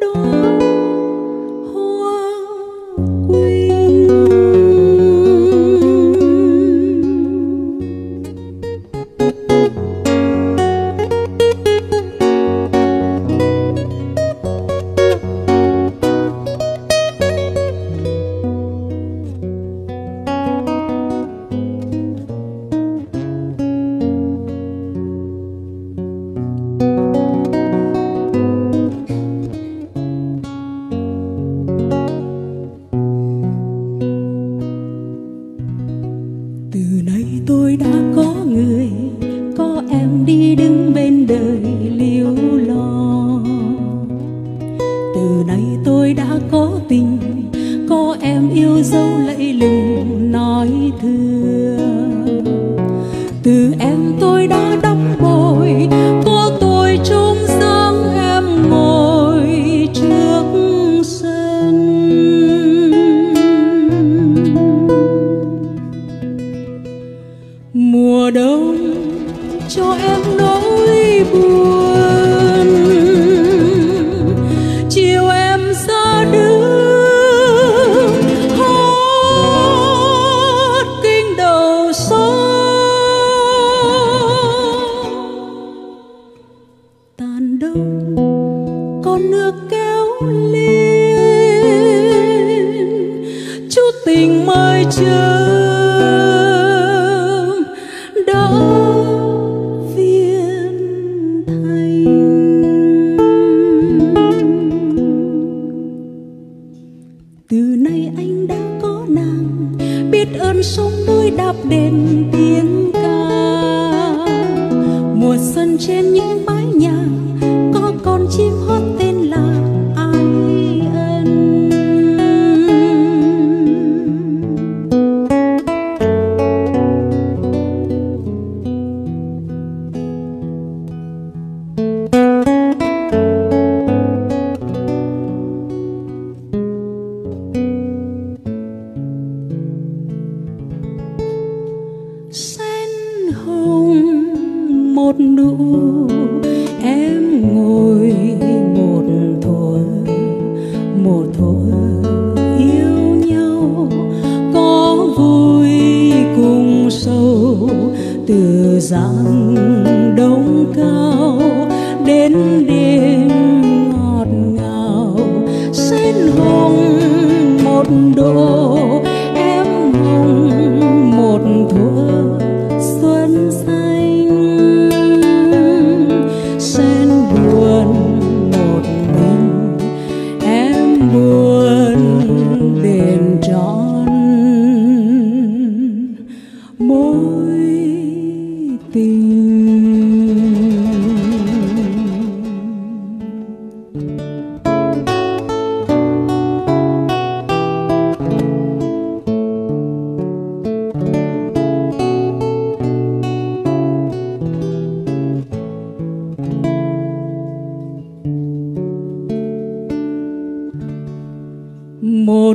S6: đôi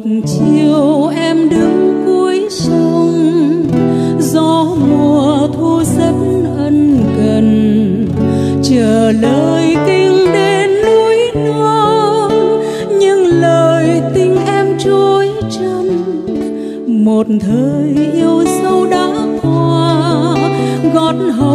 S6: chiều
S4: em đứng cuối sông, gió mùa thu rất ân cần chờ lời kinh đến núi non, nhưng lời tình em trôi trăm. một thời yêu sâu đã qua, gót hồng.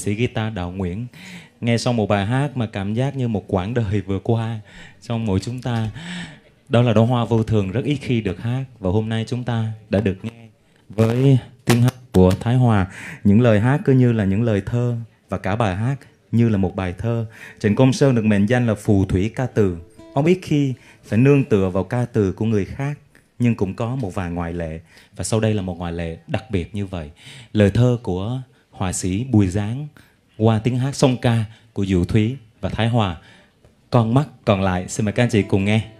S1: Sĩ guitar Đạo Nguyễn. Nghe xong một bài hát mà cảm giác như một quãng đời vừa qua trong mỗi chúng ta. Đó là đóa hoa vô thường rất ít khi được hát và hôm nay chúng ta đã được nghe với tiếng hát của Thái Hòa. Những lời hát cứ như là những lời thơ và cả bài hát như là một bài thơ. Trịnh Công Sơn được mệnh danh là phù thủy ca từ. Ông ít khi phải nương tựa vào ca từ của người khác, nhưng cũng có một vài ngoại lệ và sau đây là một ngoại lệ đặc biệt như vậy lời thơ của họa sĩ Bùi Giáng, qua tiếng hát song ca của Diệu Thúy và Thái Hòa. Con mắt còn lại, xin mời các anh chị cùng nghe.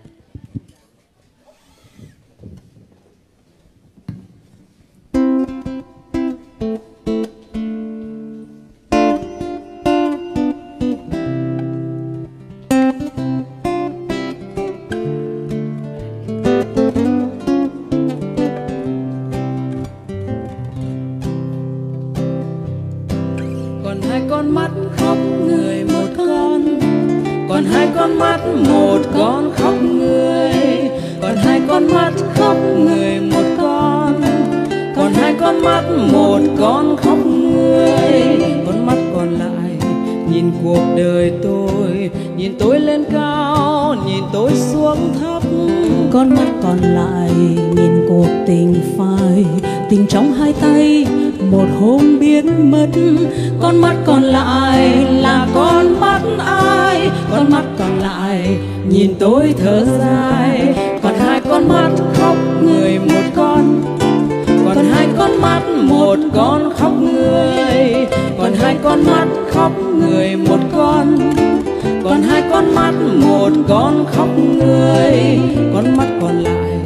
S2: Một con khóc người, con mắt còn lại,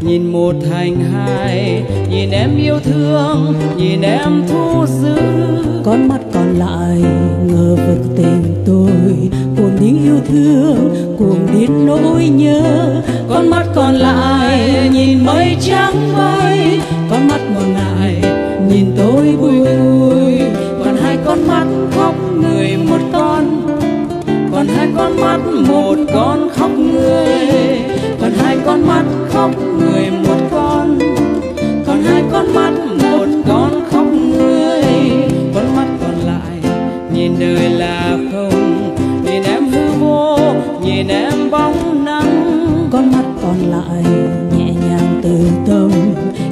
S2: nhìn
S4: một
S2: thành hai, nhìn em yêu thương, nhìn em thu giữ.
S4: Con mắt còn lại, ngờ vực tình tôi, cuồng điên yêu thương, cuồng điên nỗi nhớ.
S2: Con mắt còn lại con mắt, một con khóc người. Còn hai con mắt khóc người, một con. Còn hai con mắt, một con khóc người. Con mắt còn lại, nhìn đời là không. Nhìn em hư vô, nhìn em bóng nắng.
S4: Con mắt còn lại, nhẹ nhàng từ tâm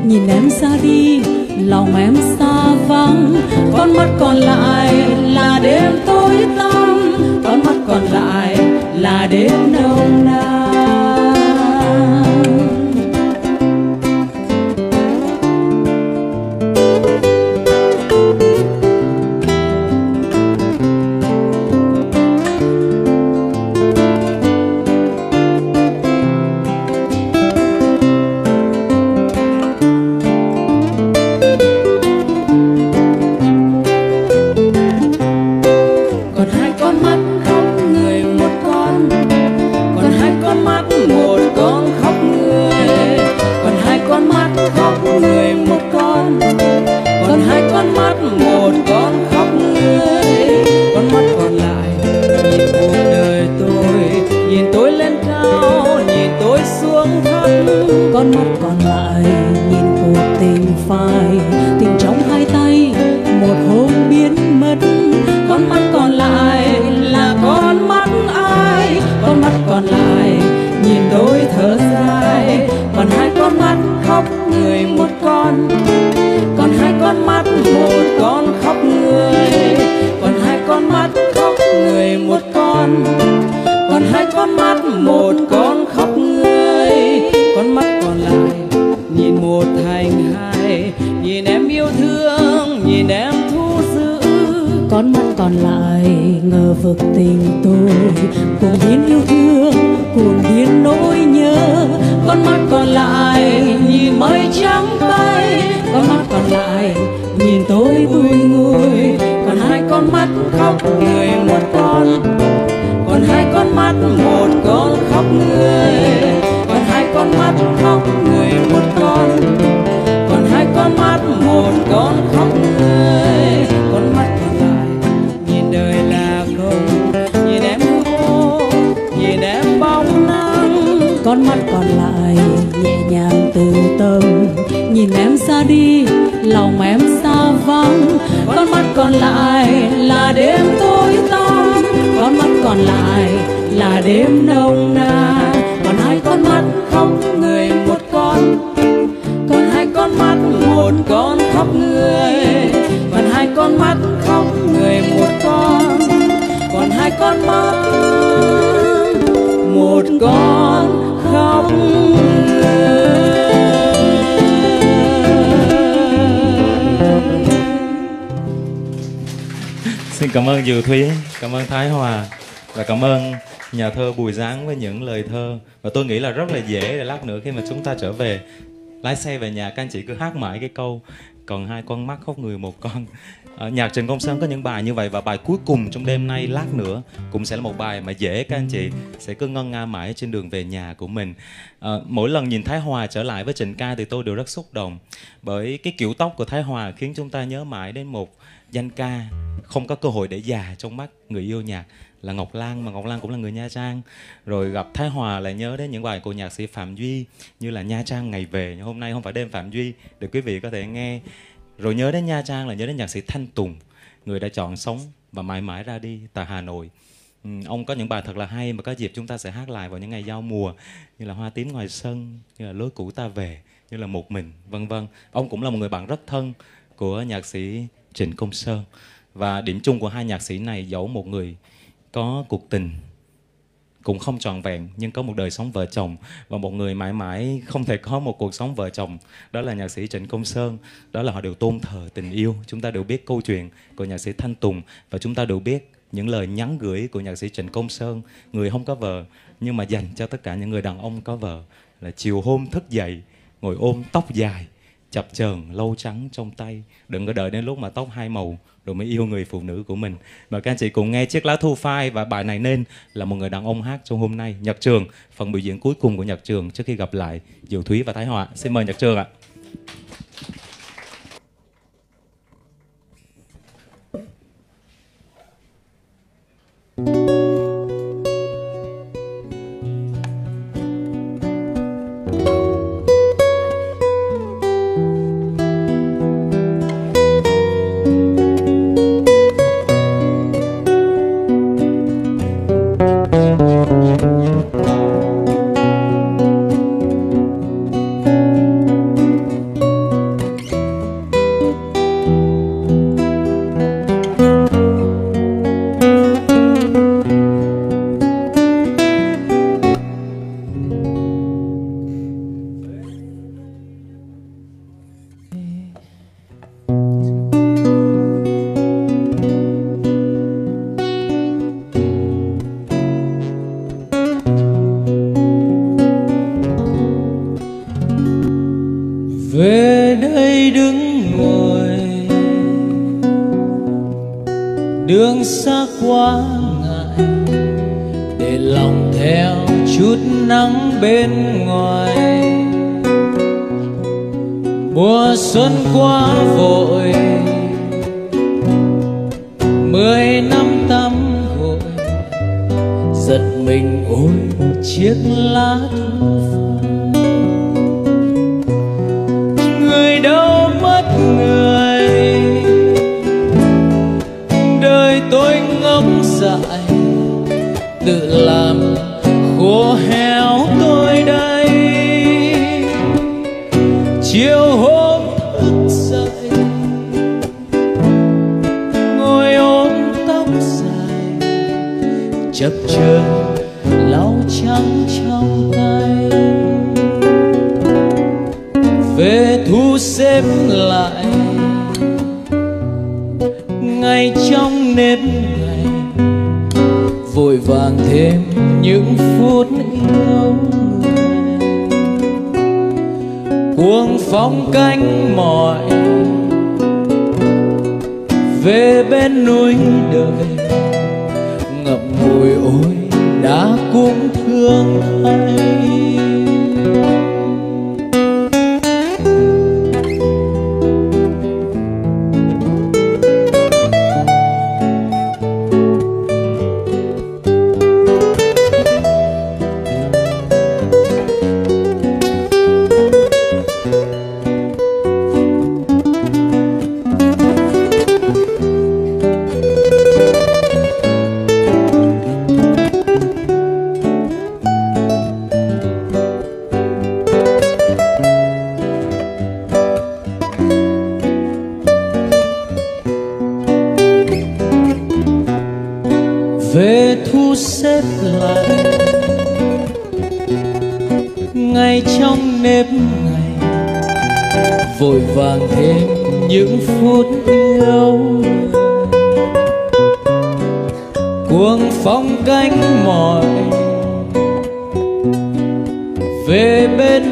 S4: nhìn em xa đi, lòng em xa vắng.
S2: Con mắt còn lại là đêm tối tăm còn lại là đêm nông nàn. Mắt còn lại, nhìn cuộc
S4: tình phai. Tình trong hai tay, một hôm biến mất.
S2: Con mắt còn lại là con mắt ai? Con mắt còn lại, nhìn tôi thở dài. Còn hai con mắt khóc người một con. Còn hai con mắt một con khóc người. Còn hai con mắt khóc người một con. Còn hai con mắt một con
S4: con mắt còn lại. Ngờ vực tình tôi cuồng biến yêu thương cuồng biến nỗi nhớ con mắt còn lại. Nhìn mây trắng bay con mắt còn lại. Nhìn tôi vui nguôi còn hai con mắt khóc người một con. Còn hai con mắt một con khóc người, còn hai con mắt khóc người một con. Còn hai con mắt một con khóc từ tâm nhìn em ra đi, lòng em xa vắng. Con mắt còn lại là đêm tối tăm. Con mắt còn lại là đêm nồng nàn còn hai con mắt khóc người một con. Còn hai con mắt một con khóc người. Còn hai con mắt khóc người một con. Còn hai con mắt một con khóc người
S1: cảm ơn Diệu Thúy, cảm ơn Thái Hòa và cảm ơn nhà thơ Bùi Giáng với những lời thơ. Và tôi nghĩ là rất là dễ để lát nữa khi mà chúng ta trở về lái xe về nhà các anh chị cứ hát mãi cái câu còn hai con mắt khóc người một con. À, nhạc Trần Công Sơn có những bài như vậy và bài cuối cùng trong đêm nay lát nữa cũng sẽ là một bài mà dễ các anh chị sẽ cứ ngân nga mãi trên đường về nhà của mình. À, mỗi lần nhìn Thái Hòa trở lại với Trịnh ca thì tôi đều rất xúc động bởi cái kiểu tóc của Thái Hòa khiến chúng ta nhớ mãi đến một danh ca không có cơ hội để già trong mắt người yêu nhạc là Ngọc Lan mà Ngọc Lan cũng là người Nha Trang. Rồi gặp Thái Hòa lại nhớ đến những bài của nhạc sĩ Phạm Duy như là Nha Trang ngày về nhưng hôm nay không phải đêm Phạm Duy để quý vị có thể nghe. Rồi nhớ đến Nha Trang là nhớ đến nhạc sĩ Thanh Tùng người đã chọn sống và mãi mãi ra đi tại Hà Nội. Ừ, ông có những bài thật là hay mà có dịp chúng ta sẽ hát lại vào những ngày giao mùa như là hoa tím ngoài sân như là lối cũ ta về như là một mình vân vân. Ông cũng là một người bạn rất thân của nhạc sĩ Trịnh Công Sơn và điểm chung của hai nhạc sĩ này, dẫu một người có cuộc tình cũng không trọn vẹn, nhưng có một đời sống vợ chồng và một người mãi mãi không thể có một cuộc sống vợ chồng, đó là nhạc sĩ Trịnh Công Sơn đó là họ đều tôn thờ tình yêu. Chúng ta đều biết câu chuyện của nhạc sĩ Thanh Tùng và chúng ta đều biết những lời nhắn gửi của nhạc sĩ Trịnh Công Sơn người không có vợ, nhưng mà dành cho tất cả những người đàn ông có vợ là chiều hôm thức dậy, ngồi ôm tóc dài chập chờn, lâu trắng trong tay. Đừng có đợi đến lúc mà tóc hai màu rồi mới yêu người phụ nữ của mình. Và các anh chị cùng nghe chiếc lá thu phai và bài này nên là một người đàn ông hát trong hôm nay, nhật trường. Phần biểu diễn cuối cùng của nhật trường trước khi gặp lại diệu thúy và thái họa xin mời nhật trường ạ.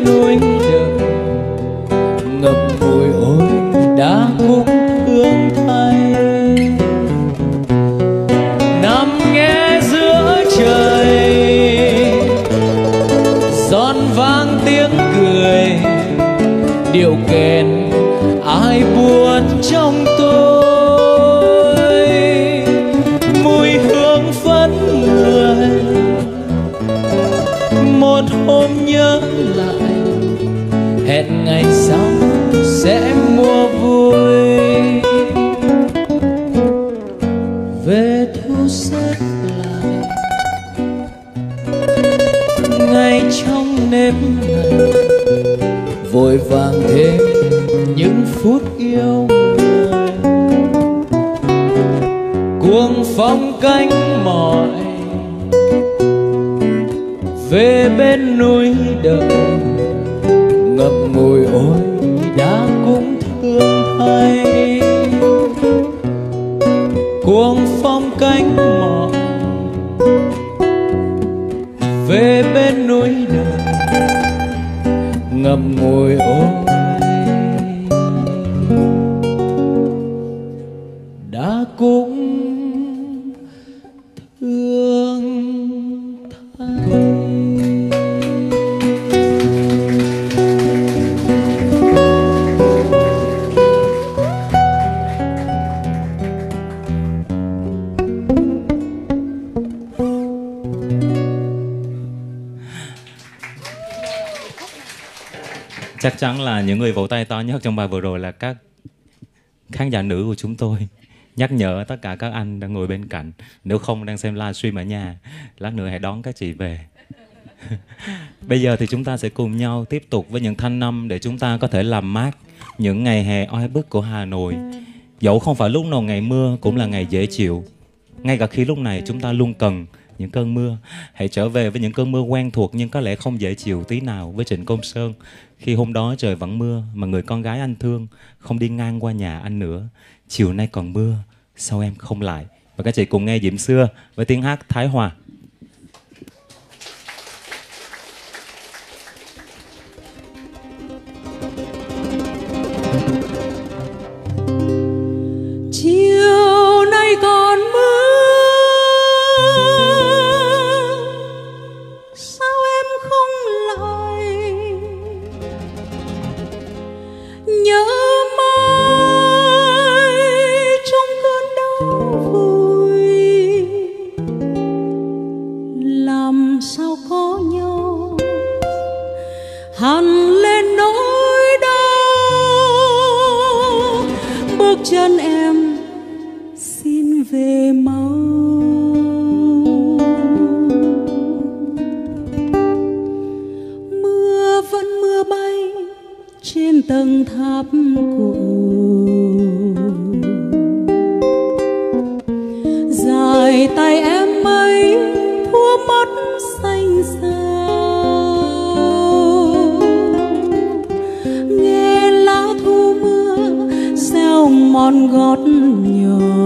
S3: Núi đời ngập
S1: tay to nhất trong bài vừa rồi là các khán giả nữ của chúng tôi. Nhắc nhở tất cả các anh đang ngồi bên cạnh. Nếu không đang xem livestream ở nhà, lát nữa hãy đón các chị về. Bây giờ thì chúng ta sẽ cùng nhau tiếp tục với những thanh năm để chúng ta có thể làm mát những ngày hè oi bức của Hà Nội. Dẫu không phải lúc nào ngày mưa cũng là ngày dễ chịu. Ngay cả khi lúc này chúng ta luôn cần những cơn mưa. Hãy trở về với những cơn mưa quen thuộc nhưng có lẽ không dễ chịu tí nào với Trịnh Công Sơn. Khi hôm đó trời vẫn mưa mà người con gái anh thương không đi ngang qua nhà anh nữa. Chiều nay còn mưa, sao em không lại? Và các chị cùng nghe Diễm Xưa với tiếng hát Thái Hòa.
S2: Tầng tháp cũ. Dài tay em mây thua mắt xanh sao, nghe lá thu mưa gieo mòn gót nhỏ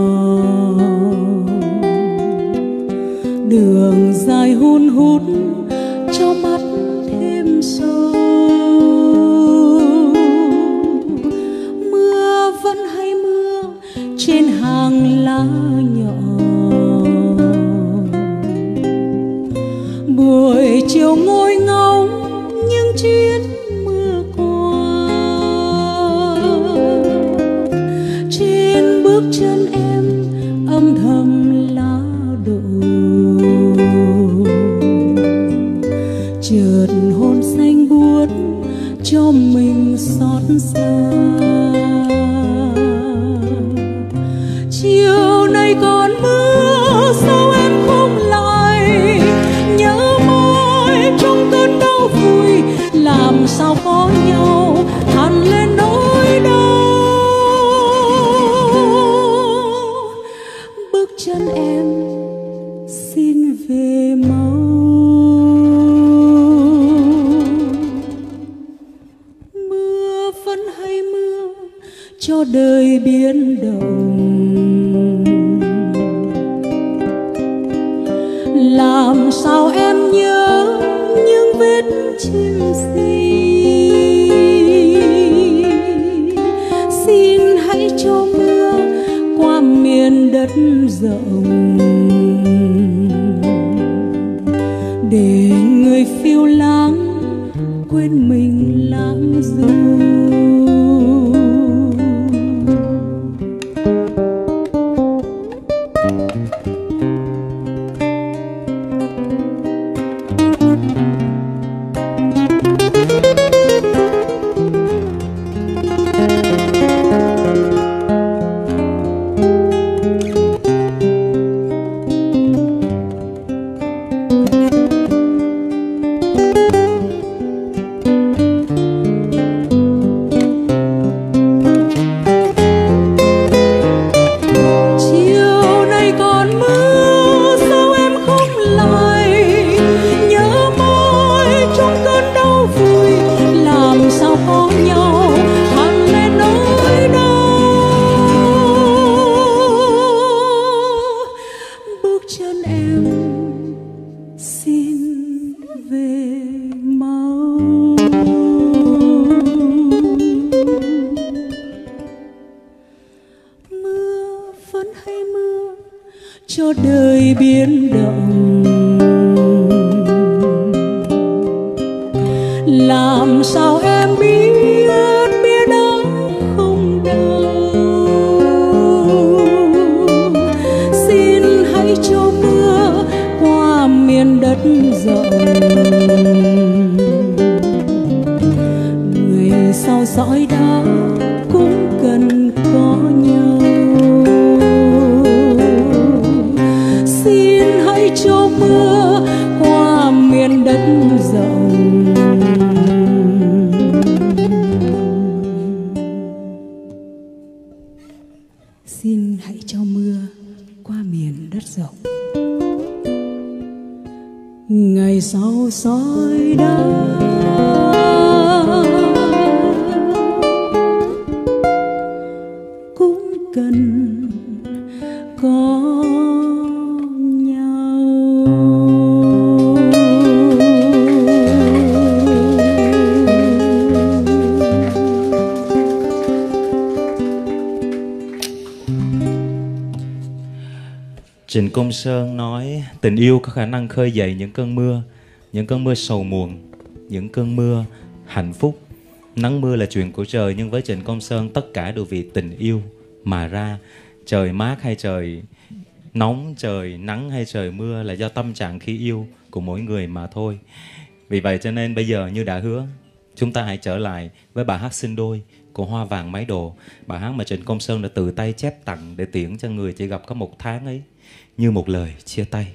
S4: soi đá cũng cần có nhau.
S2: Trịnh Công Sơn nói tình yêu có khả năng khơi dậy những cơn mưa, những cơn mưa sầu muộn, những cơn mưa hạnh phúc. Nắng mưa là chuyện của trời nhưng với Trịnh Công Sơn tất cả đều vì tình yêu mà ra. Trời mát hay trời nóng, trời nắng hay trời mưa là do tâm trạng khi yêu của mỗi người mà thôi. Vì vậy cho nên bây giờ như đã hứa, chúng ta hãy trở lại với bài hát sinh đôi của Hoa Vàng Máy Đồ. Bài hát mà Trịnh Công Sơn đã tự tay chép tặng để tiễn cho người chỉ gặp có một tháng ấy như một lời chia tay.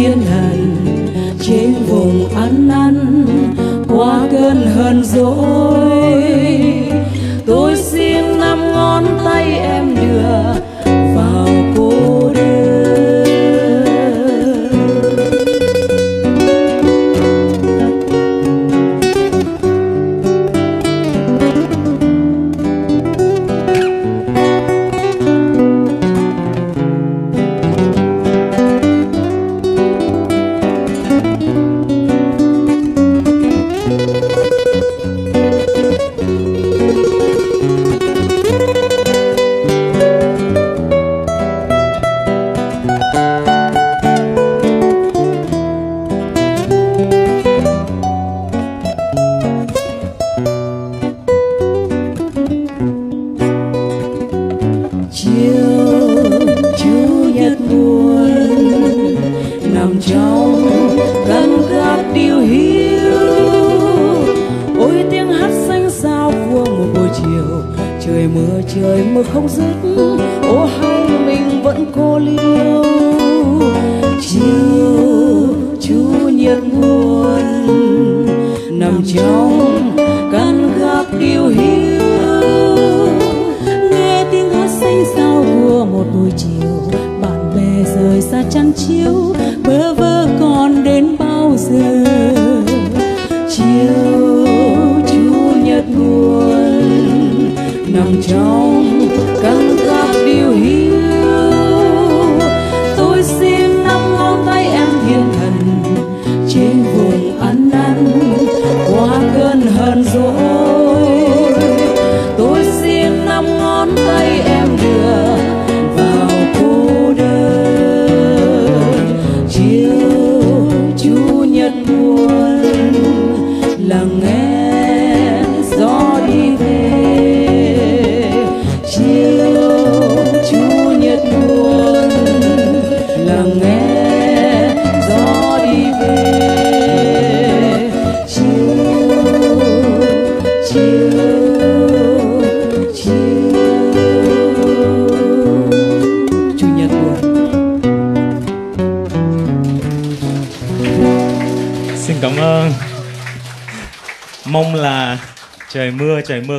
S2: hiền thần trên vùng ăn năn qua cơn hờn dỗi.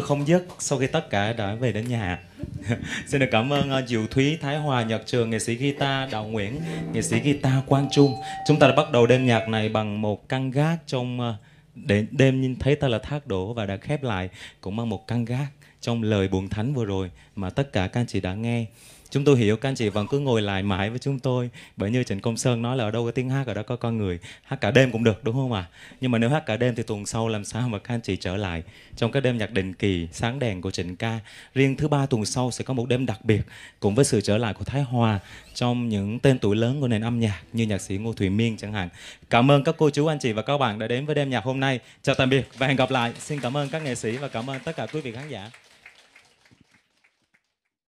S1: Mưa không dứt sau khi tất cả đã về đến nhà. Xin được cảm ơn uh, Diệu Thúy, Thái Hòa, Nhật Trường, nghệ sĩ guitar Đào Nguyễn, nghệ sĩ guitar Quang Trung. Chúng ta đã bắt đầu đêm nhạc này bằng một căn gác trong uh, để đêm nhìn thấy ta là thác đổ và đã khép lại cũng bằng một căn gác trong lời buồn thánh vừa rồi mà tất cả các anh chị đã nghe. Chúng tôi hiểu các anh chị vẫn cứ ngồi lại mãi với chúng tôi. Bởi như Trịnh Công Sơn nói là ở đâu có tiếng hát, ở đó có con người. Hát cả đêm cũng được, đúng không ạ? Nhưng mà nếu hát cả đêm thì tuần sau làm sao mà các anh chị trở lại? Trong cái đêm nhạc định kỳ, sáng đèn của Trịnh ca, Riêng thứ ba tuần sau sẽ có một đêm đặc biệt Cùng với sự trở lại của Thái Hòa Trong những tên tuổi lớn của nền âm nhạc Như nhạc sĩ Ngô Thủy Miên chẳng hạn. Cảm ơn các cô chú, anh chị và các bạn đã đến với đêm nhạc hôm nay. Chào tạm biệt và hẹn gặp lại. Xin cảm ơn các nghệ sĩ và cảm ơn tất cả quý vị khán giả.